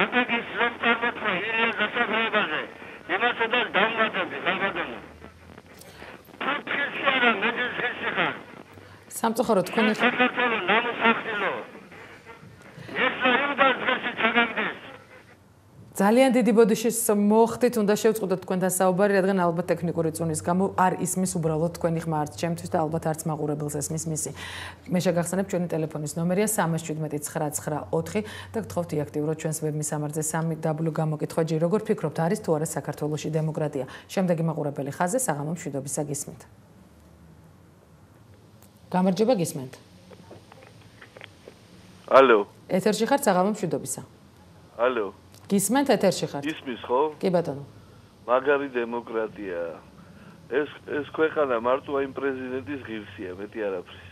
ამაგის რომ წარმოთქვა ილია დასაბრებაზე. იმასოდან დამგადები, ბატონო. ფაქცია რა მეძეს ხარ? სამწუხაროდ თქვენი საქართველოს ნამოსახლო. ეს რა უნდა დღეს ჩაგაგდეს? ძალიან დიდი ბოდიშის მოხდით, უნდა შევწყვეტოთ თქვენთან საუბარი, რადგან ალბათ ტექნიკური წუნის გამო არ ისმის უბრალოდ თქვენი ხმა არც ჩემთვის და ალბათ არც მაყურებელს ესმის მისი. მე შეგახსენებ ჩვენი ტელეფონის ნომერია 3179994 და გთხოვთ იაქტიუროთ ჩვენს ვებმისამართზე 3W გამოკითხვა ჯი როგორ ფიქრობთ არის თუ არა საქართველოსი დემოკრატია? შემდეგი მაყურებელი ხაზზე საღამო მშვიდობისა გისმენთ. გამარჯობა გისმენთ. ალო. ეთერში ხარ საღამო მშვიდობისა. ალო. გისმენთ ეთერში ხარ? ისმის ხო? კი ბატონო. მაგარი დემოკრატია. ეს ეს ქვეყანა მარტო აი პრეზიდენტის ღირსია, მეტი არაფრის.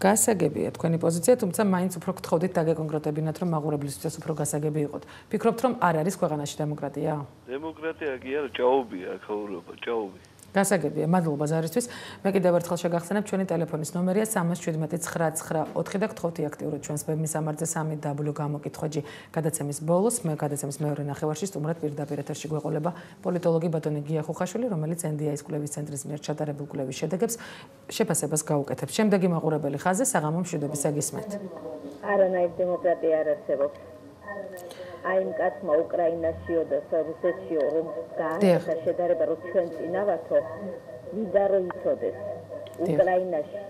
გასაგებია თქვენი პოზიცია, თუმცა მაინც უფრო გთხოვდით დაგეკონკრეტებინათ, რომ მაღურებლისთვის უფრო გასაგები იყოთ. ფიქრობთ, რომ არ არის ქვეყანაში დემოკრატია? დემოკრატია კი არა, ჭაობია, ხაურობა, ჭაობი. გასაგებია, მადლობა ზარისთვის. მე კიდევ ერთხელ შეგახსენებ ჩვენი ტელეფონის ნომერია 37999 და გთხოვთ იაქტიუროთ ჩვენს ვებმისამართზე 3W გამოკითხვაჯი გადაცემის ბოლოს. მე გადაცემის მეორე ნახევარში სტუმრად პირდაპირ ეთერში გვეყოლება პოლიტოლოგი ბატონი გია ხუხაშვილი, რომელიც NDI-ის კვლევის ცენტრის მიერ ჩატარებულ კვლევის შედეგებს შეფასებას გაუკეთებს. შემდეგი მაყურებელი ხაზზე საღამო მშვიდობის აგისმენთ. არანაირ დემოკრატია არ არსებობს. აი იმ კაცმა უკრაინაშიო და რუსეთშიო რომ გააკეთა შედარება რომ ჩვენ წინავათო მინდა რომ იცოდეს უკრაინაში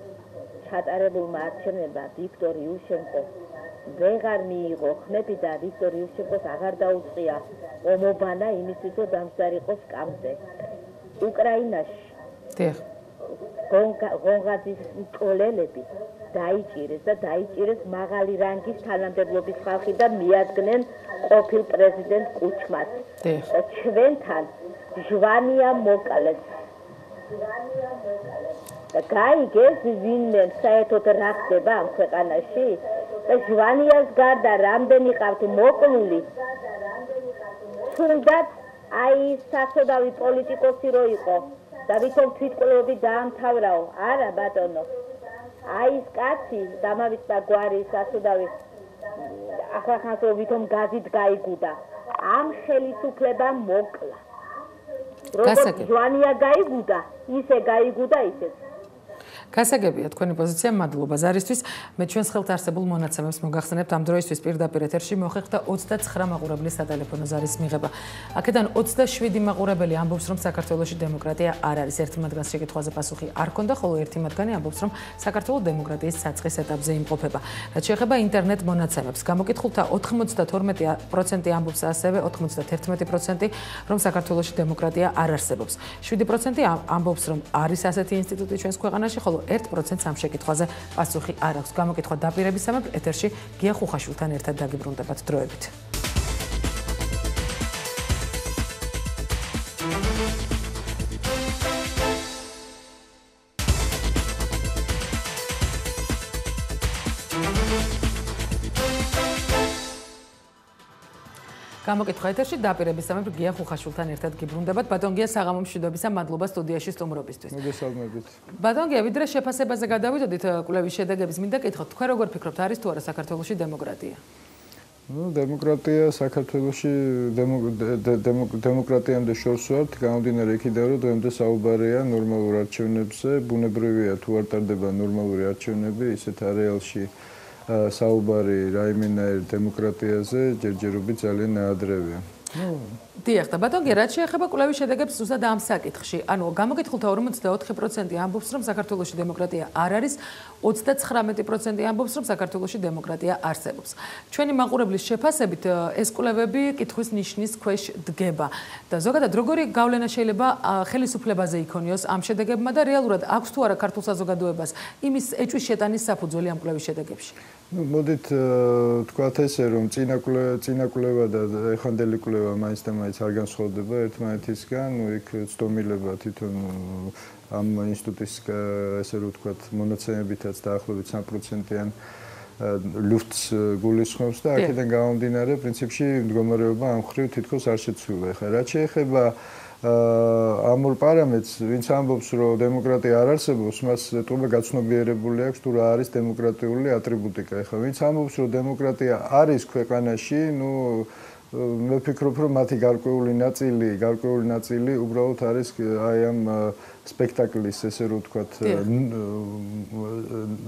ჩატარებულმა არჩევნებმა ვიქტორ იუშენკო ვეღარ მიიღო ხმები და ვიქტორ იუშენკოს აღარ დაუწყია ომობანა იმისთვის რომ დამსარიყოს კამზე უკრაინაში დიახ. გონგაძის კოლელები დაიჭირეს და დაიჭირეს მაღალი რანგის თანამდებობის ხალხი და მიადგნენ ყოფილ პრეზიდენტ კუჩმას. ჩვენთან ჟვანია მოკალეს. და გაიგეს ვინმე საერთოდ რა ხდება ამ ქვეყანაში? და ჟვანიას გარდა რამდენი ყავთ მოკლული? თუნდაც აი სასოდავი პოლიტიკოსი რო იყო და ვითომ თვითკვლევები დაამთავრაო? არა ბატონო. აი ეს კაცი დამავიწყდა გვარი სასუდავი ახლა ხანს ვითომ გაზით გაიგუდა. ამ ხელისუფლებამ მოკლა როგორც ჯვანია გაიგუდა ისე გაიგუდა ისეც გასაგებია თქვენი პოზიცია, მადლობა ზარისთვის. მე ჩვენს ხელთ არსებულ მონაცემებს მოგახსენებთ ამ დროისთვის პირდაპირ ეთერში მოხერხდა 29 მაყურებლის სატელეფონო ზარის მიღება. აქედან 27 მაყურებელი ამბობს, რომ საქართველოს დემოკრატია არ არის. ერთი მათგანს შეკითხვაზე პასუხი არ ქონდა, ხოლო ერთი მათგანი ამბობს, რომ საქართველოს დემოკრატიის საწყის ეტაპზე იმყოფება. რაც შეეხება ინტერნეტ მონაცემებს, გამოკითხულთა 92% ამბობს ასევე 91% რომ საქართველოს დემოკრატია არ არსებობს. 7% ამბობს, რომ არის ასეთი ინსტიტუტი ჩვენს ქვეყანაში, ხოლო 1%-ს ამ შეკითხვაზე პასუხი არ აქვს. გამოკითხვა დაპირებისამებრ ეთერში გია ხუხაშვილთან ერთად დაგიბრუნდებათ დროებით. გამოკითხვა ეთერში დაპირების სამებრ გია ხუხაშვილთან ერთად გიბრუნდებათ. ბატონ გია საღამო მშვიდობისა, მადლობა სტუდიაში სტუმრობისთვის. მოგესალმებით. ბატონ გია, ვიდრე შეფასებაზე გადავიდოდით კვლევის შედეგების, მინდა გითხოთ, თქვენ როგორ ფიქრობთ, არის თუ არა საქართველოსი დემოკრატია? ну დემოკრატია საქართველოში დემოკრატიამდე შორს ვართ გამომდინარე იქიდან რომ დღემდე საუბარია ნორმალურ არჩევნებზე ბუნებრივია თუ არ ტარდება ნორმალური არჩევნები ისეთ არეალში საუბარი რაიმინაირ დემოკრატიაზე ჯერჯერობით ძალიან ნაადრევია. ნუ დიახ, და ბატონ გერა შეეხება კვლევის შედეგებს ზუსტად ამ საკითხში. ანუ გამოკითხულთა 54% ამბობს, რომ საქართველოს დემოკრატია არ არის, 39% ამბობს, რომ საქართველოს დემოკრატია არსებობს. ჩვენი მაყურებლის შეფასებით ეს კვლევები კითხვის ნიშნის ქვეშ დგება. და ზოგადად როგორი გავლენა შეიძლება ხელისუფლებაზე იქონიოს ამ შედეგებმა და რეალურად აქვს თუ არა ქართულ საზოგადოებას იმის ეჭვის შეტანის საფუძველი ამ კვლევის შედეგებში? ну модит თქვათ ესე რომ წინა კვლევა წინა კვლევა და ეხანდელი კვლევა მაინც და მაინც არ განსხვავდება ერთმანეთისგან ну იქ ცდომილება თვითონ ამ ინსტიტუტის ესე რომ თქვათ მონაცემებითაც დაახლოებით 3%-იან ლუფტს გულისხმობს და აქედან გამომდინარე პრინციპში მდგომარეობა ამ ხრივ თითქოს არ შეცვლილა ხა რაც შეეხება ამურ პარამეტრს, ვინც ამბობს, რომ დემოკრატია არ არსებობს, მას ეტყობა გაცნობიერებული აქვს თუ რა არის დემოკრატიული ატრიბუტიკა. ეხლა ვინც ამბობს, რომ დემოკრატია არის ქვეყანაში, ну მე ვფიქრობ, რომ მათი გარკვეული ნაწილი, გარკვეული ნაწილი უბრალოდ არის აი ამ სპექტაკლის, ესე რომ ვთქვათ,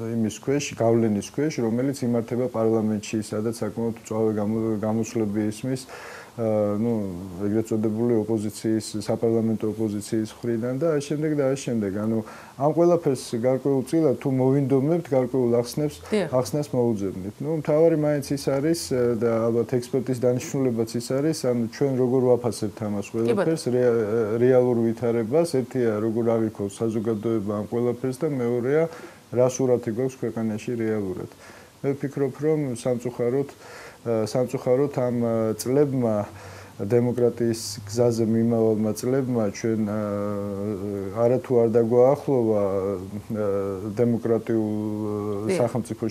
იმის ქვეშ, გავლენის ქვეშ, რომელიც იმართება პარლამენტში, სადაც საკმაოდ წვავე გამოსვლები ისმის ну, ეგრეთ წოდებული ოპოზიციის, საპარლამენტო ოპოზიციის ხრიდან და ამ შემდეგ და ამ შემდეგ, ანუ ამ ყველაფერს გარკვეულწილად თუ მოვინდომებთ, გარკვეულ ახსნებს, ახსნას მოუძებნით. ну, მთავარი მაინც ის არის და ალბათ ექსპერტის დანიშნულებაც ის არის, ანუ ჩვენ როგორ ვაფასებთ ამას ყველაფერს, რეალურ ვითარებას, ერთია როგორ აღიქოს საზოგადოება ამ ყველაფერს და მეორეა რა სურათი გვაქვს ქვეყანაში რეალურად. მე ვფიქრობ, რომ სამწუხაროდ სამწუხაროდ ამ წლებმა დემოკრატიის გზაზე მიმავალმა წლებმა ჩვენ არათუ არ დაგვაახლოვა დემოკრატიულ სახელმწიფო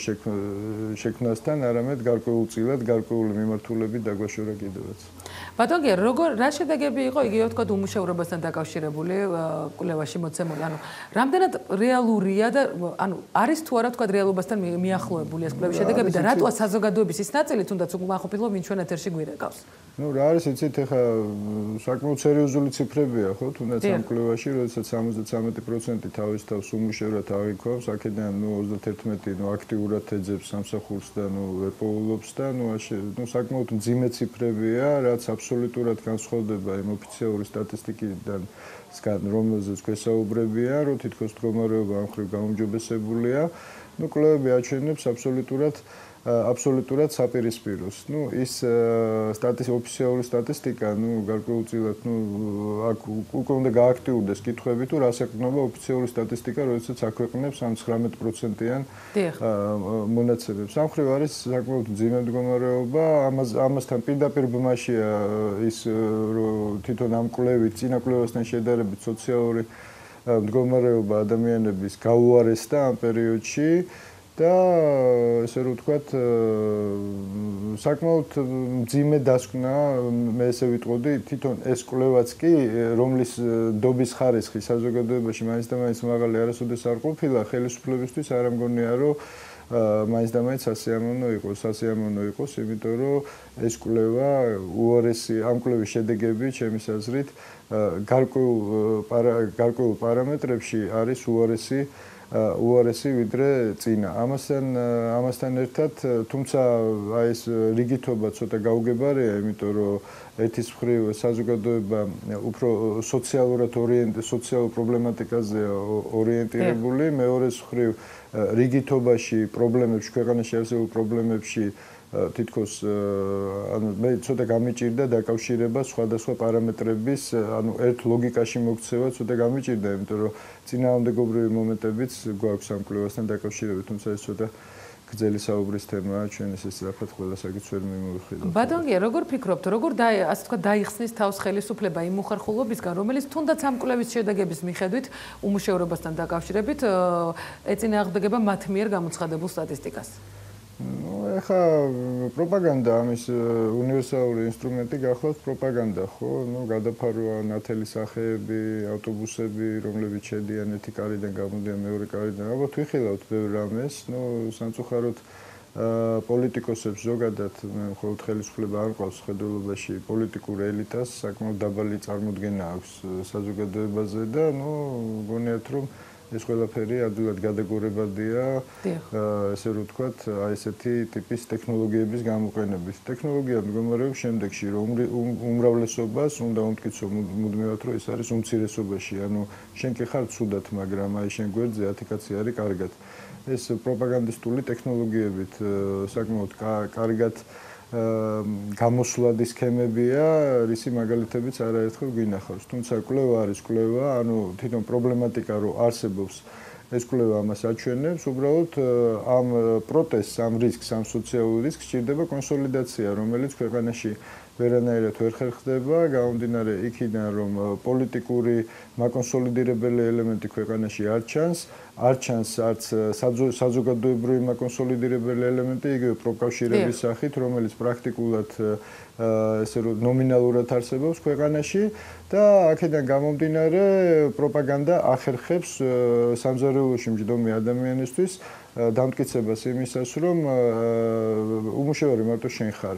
შექმნასთან, არამედ გარკვეულწილად გარკვეული მიმართულებით დაგვაშორა კიდევაც. ბატონგე, როგორ რა შედეგები იყო იგივე თქო უმუშევრობასთან დაკავშირებული კვლევაში მოცემული? ანუ რამდენად რეალურია და ანუ არის თუ არა თქო რეალობასთან მიახლოებული ეს კვლევის შედეგები და რატოა საზოგადოების ის ნაწილი თუნდაც უკმაყოფილო ვინ ჩვენ ეთერში გვირეკავს? ну რა არის იცით ეხა საკმაოდ სერიოზული ციფრებია ხო თუნდაც ამ კვლევაში როდესაც 73% თავის თავს უმუშევრად აღიქვავს აქედან ну 31 ну აქტიურად ეძებს სამსახურს და ну ეპოულობს და ну ну საკმაოდ მძიმე ციფრებია რაც აბსოლუტურად განსხვავდება იმ ოფიციალური სტატისტიკიდან სკან რომელზეც გვესაუბრებია რომ თითქოს მდგომარეობა ამ ხრივ გაუმჯობესებულია. ну კლუბი აჩვენებს აბსოლუტურად აბსოლუტურად საპირისპიროს. ნუ ის სტატის ოფიციალური სტატისტიკა, ნუ გარკვეულწილად, ნუ აქ უკვე უნდა გააქტიურდეს კითხვები თუ რას ეკნება ოფიციალური სტატისტიკა, როდესაც აქვეყნებს ამ 19%-იან მონაცემებს. ამ ხრივ არის საკმაოდ ძიმე მდგომარეობა, ამას ამასთან პირდაპირ ბმაშია ის თვითონ ამ კვლევით, წინა კვლევასთან შედარებით სოციალური მდგომარეობა ადამიანების გაუარესდა ამ პერიოდში. და ესე რომ ვთქვათ საკმაოდ ძიმე დასკვნა მე ესე ვიტყოდი თვითონ ეს კვლევაც კი რომლის დობის ხარისხი საზოგადოებაში მაინც და მაინც მაღალი არასოდეს არ ყოფილა ხელისუფლებისთვის არ ამგონია რომ მაინც და მაინც სასიამოვნო იყოს სასიამოვნო იყოს იმიტომ რომ ეს კვლევა უორესი ამ კვლევის შედეგები ჩემის აზრით გარკვეულ გარკვეულ პარამეტრებში არის უორესი უარესი ვიდრე წინა. ამასთან ამასთან ერთად, თუმცა აი ეს რიგითობა ცოტა გაუგებარია, იმიტომ რომ ერთის მხრივ საზოგადოება უფრო სოციალურად ორიენტირებული, სოციალურ პრობლემატიკაზე ორიენტირებული, მეორეს მხრივ რიგითობაში პრობლემებში, ქვეყანაში არსებულ პრობლემებში თითქოს ანუ მე ცოტა გამიჭირდა დაკავშირება სხვადასხვა პარამეტრების ანუ ერთ ლოგიკაში მოქცევა ცოტა გამიჭირდა იმიტომ რომ წინააღმდეგობრივი მომენტებიც გვაქვს ამ კლევასთან დაკავშირებით თუმცა ეს ცოტა გძელი საუბრის თემაა ჩვენ ეს სწრაფად ყველა საკითხს ვერ მიმოვიხილავთ. ბატონგია, როგორ ფიქრობთ, როგორ და ასე თქვა დაიხსნის თავს ხელისუფლება იმ მოხარხულობისგან, რომელიც თუნდაც ამ კლევის შედეგების მიხედვით უმუშევრობასთან დაკავშირებით ეწინააღმდეგება მათ მიერ გამოცხადებულ სტატისტიკას? ну ეხა პროპაგანდა ამის უნივერსალური ინსტრუმენტი გახლავთ პროპაგანდა ხო ну გადაფარვა ნათელი სახეები ავტობუსები რომლებიც შედიან ერთი კარიდან გამოდიან მეორე კარიდან ალბათ ვიხილავთ ბევრ რამეს ну სამწუხაროდ პოლიტიკოსებს ზოგადად მხოლოდ ხელისუფლება არ ყავს ხედულობაში პოლიტიკურ ელიტას საკმაოდ დაბალი წარმოდგენა აქვს საზოგადოებაზე და ну გონიათ რომ ეს ყველაფერი ადვილად გადაგორებადია. ესე რომ ვთქვათ აი ესეთი ტიპის ტექნოლოგიების გამოყენებით ტექნოლოგია მდგომარეობს შემდეგში რომ უმრავლესობას უნდა უმტკიცო მუდმივად რომ ეს არის უმცირესობაში. ანუ შენ კი ხარ ცუდად მაგრამ აი შენ გვერდზე ათიკაცი არის კარგად. ეს პროპაგანდისტული ტექნოლოგიებით საკმაოდ კარგად გამოსვლადი სქემებია, რისი მაგალითებიც არაერთხელ გვინახავს. თუმცა კლევა არის კლევა, ანუ თვითონ პრობლემატიკა რო არსებობს ეს კვლევა ამას აჩვენებს, უბრალოდ ამ პროტესტს, ამ რისკს, ამ სოციალურ რისკს ჭირდება კონსოლიდაცია, რომელიც ქვეყანაში ვერანაირად ვერ ხერხდება, გამომდინარე იქიდან, რომ პოლიტიკური მაკონსოლიდირებელი ელემენტი ქვეყანაში არ ჩანს, არ ჩანს არც საზოგადოებრივი მაკონსოლიდირებელი ელემენტი, იგივე პროკავშირების სახით, რომელიც პრაქტიკულად ესე რომ ნომინალურად არსებობს ქვეყანაში და აქედან გამომდინარე პროპაგანდა ახერხებს სამზარეულოში მჯდომი ადამიანისთვის დამტკიცებას იმისას, რომ უმუშევარი მარტო შენ ხარ.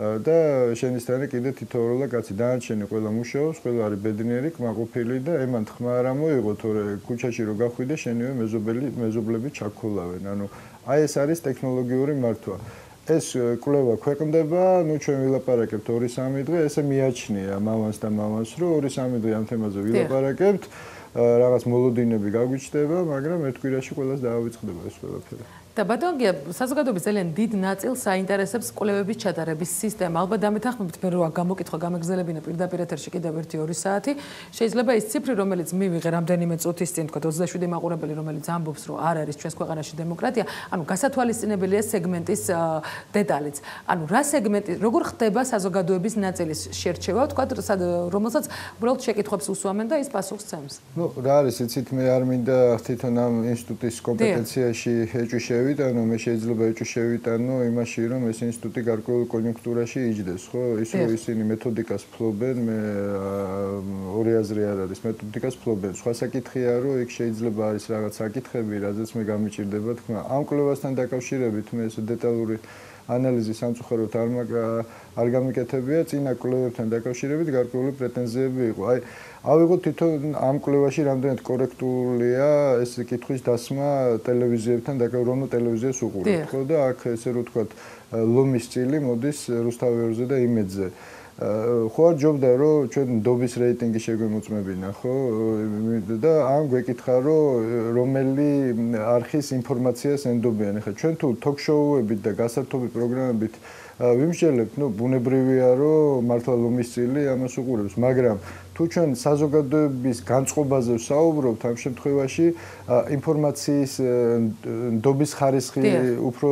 და შენისთანე კიდე თითოეულა კაცი დაანჩენი ყველა მუშაობს, ყველა არის ბედნიერი, კმაყოფილი და ემან ხმა არ ამოიღო, თორე ქუჩაში რო გახვიდე, შენივე მეზობელი მეზობლები ჩაქოლავენ. ანუ აი ეს არის ტექნოლოგიური მართვა. ეს კვლევა ქვეყნდება, ну ჩვენ ვილაპარაკებთ 2-3 დღე, ესე მიაჩნია მამას და მამას, რომ 2-3 დღე ამ თემაზე ვილაპარაკებთ. რაღაც მოლოდინები გაგვიჩნდება, მაგრამ ერთ კვირაში ყველას დაავიწყდება ეს ყველაფერი. და ბატონგია საზოგადოების ძალიან დიდ ნაწილს საინტერესებს კვლევების ჩატარების სისტემა. ალბათ დამეთანხმებით მე როა გამოკითხვა გამეგზელებინა პირდაპირ ეთერში კიდევ 1-2 საათი. შეიძლება ის ციფრი, რომელიც მივიღე რამდენიმე წუთის წინ, თქვა 27 მაყურებელი, რომელიც ამბობს, რომ არ არის ჩვენს ქვეყანაში დემოკრატია, ანუ გასათვალისწინებელია სეგმენტის დეტალიც. ანუ რა სეგმენტი, როგორ ხდება საზოგადოების ნაწილის შერჩევა, თქვა რომელსაც უბრალოდ შეკითხვებს უსვამენ და ის პასუხს ცემს. ნუ რა არის, იცით, მე არ მინდა თვითონ ამ ინსტიტუტის კომპეტენციაში ეჭვი შევიტანო, მე შეიძლება ეჭვი შევიტანო იმაში, რომ ეს ინსტიტუტი გარკვეულ კონიუნქტურაში იჯდეს, ხო? ის რომ ისინი მეთოდიკას ფლობენ, მე ორი აზრი არ არის, მეთოდიკას ფლობენ. სხვა საკითხია, რომ იქ შეიძლება არის რაღაც საკითხები, რაზეც მე გამიჭირდება თქმა. ამ კვლევასთან დაკავშირებით მე ეს დეტალური ანალიზი სამწუხაროდ არ არ გამიკეთებია, წინა კვლევებთან დაკავშირებით გარკვეული პრეტენზიები იყო. აი ავიღოთ თვითონ ამ კვლევაში რამდენად კორექტულია ეს კითხვის დასმა ტელევიზიებთან დაკავშირებით, რომ ტელევიზიას უყურებთ, ხო? და აქ ესე რომ ვთქვათ, ლომის წილი მოდის რუსთავეორზე და იმედზე. ხო არ ჯობდა რომ ჩვენ დობის რეიტინგი შეგვემოწმებინა ხო? და ამ გვეკითხა რომ რომელი არქის ინფორმაციას ენდობიან. ხა ჩვენ თუ ток-შოუებით და გასართობი პროგრამებით ვიმსჯელებთ, ну, ბუნებრივია, რომ მართლა ლომის წილი ამას უყურებს, მაგრამ თუ ჩვენ საზოგადოების განწყობაზე ვსაუბრობთ, ამ შემთხვევაში ინფორმაციის დობის ხარისხი უფრო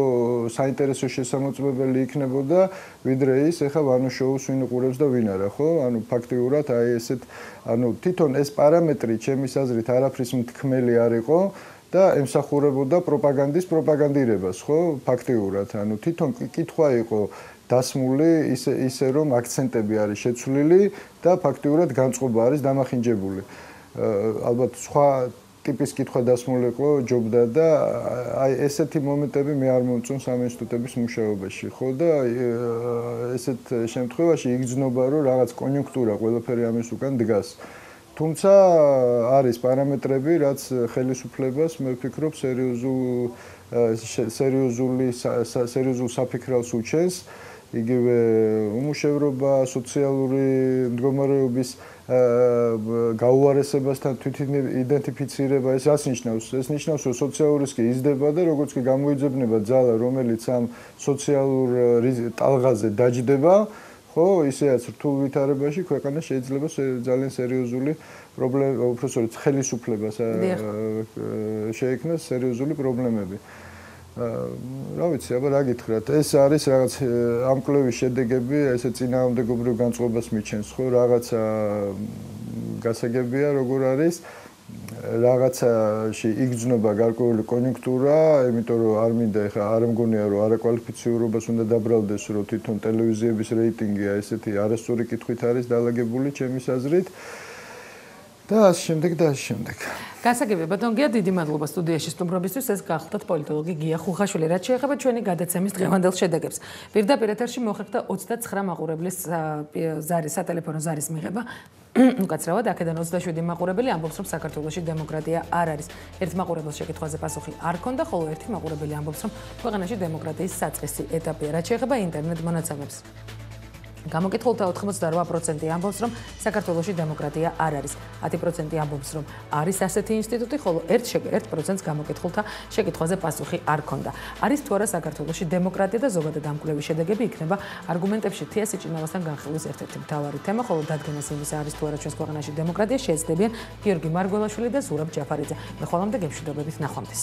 საინტერესო შესამოწმებელი იქნებოდა, ვიდრე ის, ეხლა ვანო შოუს ვინ უყურებს და ვინ არა, ხო? ანუ ფაქტიურად აი ესეთ ანუ თვითონ ეს პარამეტრი ჩემის აზრით არაფრის მთქმელი არ იყო და ემსახურებოდა პროპაგანდის პროპაგანდირებას, ხო? ფაქტიურად, ანუ თვითონ კითხვა იყო დასმული ისე ისე რომ აქცენტები არის შეცვლილი და ფაქტიურად განწყობა არის დამახინჯებული. ალბათ სხვა ტიპის კითხვა დასმულიყო ჯობდა და აი ესეთი მომენტები მე არ მომწონს ამ ინსტიტუტების მუშაობაში, ხო და ესეთ შემთხვევაში იგრძნობა რომ რაღაც კონიუნქტურა ყველაფერი ამის უკან დგას. თუმცა არის პარამეტრები, რაც ხელისუფლებას მე ვფიქრობ სერიოზულ სერიოზული სერიოზულ საფიქრალს უჩენს. იგივე უმუშევრობა, სოციალური მდგომარეობის გაუარესებასთან თვითონ იდენტიფიცირება ეს ასნიშნავს ეს ნიშნავს რომ სოციალური რისკი იზრდება და როგორც კი გამოიძებნება ძალა რომელიც ამ სოციალურ ტალღაზე დაждდება ხო ისეაც რთულ ვითარებაში ქვეყანა შეიძლება ძალიან სერიოზული პრობლემა უბრალოდ ხელისუფლებას შეექმნას სერიოზული პრობლემები რა ვიცი, აბა რა გითხრათ, ეს არის რაღაც ამ კლევის შედეგები, ესე წინააღმდეგობრივ განწყობას მიჩენს, ხო, რაღაცა გასაგებია, როგორ არის? რაღაცაში იგრძნობა გარკვეული კონიუნქტურა, იმიტომ რომ არ მინდა ეხა არ მგონია რომ არაკვალიფიციურობას უნდა დაბრალდეს, რომ თვითონ ტელევიზიების რეიტინგია ესეთი არასწორი კითხვით არის დაალაგებული ჩემის აზრით. და ამ შემდეგ და ამ შემდეგ. გასაგებია ბატონგია დიდი მადლობა სტუდიაში სტუმრობისთვის ეს გახლდათ პოლიტოლოგი გია ხუხაშვილი რაც შეეხება ჩვენი გადაცემის დღევანდელ შედეგებს. პირდაპირ ეთერში მოხერხდა 29 მაყურებლის ზარის სატელეფონო ზარის მიღება. უკაცრავად აქედან 27 მაყურებელი ამბობს რომ საქართველოსი დემოკრატია არ არის. ერთ მაყურებელს შეკითხვაზე პასუხი არ ქონდა, ხოლო ერთი მაყურებელი ამბობს რომ ქვეყანაში დემოკრატიის საწყისი ეტაპია რაც შეეხება ინტერნეტ მონაცემებს. გამოკითხულთა 88% ამბობს, რომ საქართველოსი დემოკრატია არ არის. 10% ამბობს, რომ არის ასეთი ინსტიტუტი, ხოლო 1% გამოკითხულთა შეკითხვაზე პასუხი არ ქონდა. არის თუ არა საქართველოსი დემოკრატია და ზოგადად ამ კვლევის შედეგები იქნება არგუმენტებში თიასი ჭინავასთან განხილვის ერთ-ერთი მთავარი თემა, ხოლო დადგენას იმისა არის თუ არა ჩვენს ქვეყანაში დემოკრატია შეეცდებიან გიორგი მარგველაშვილი და ზურაბ ჯაფარიძე. მე ხოლმე გემშვიდობებით ნახვამდის.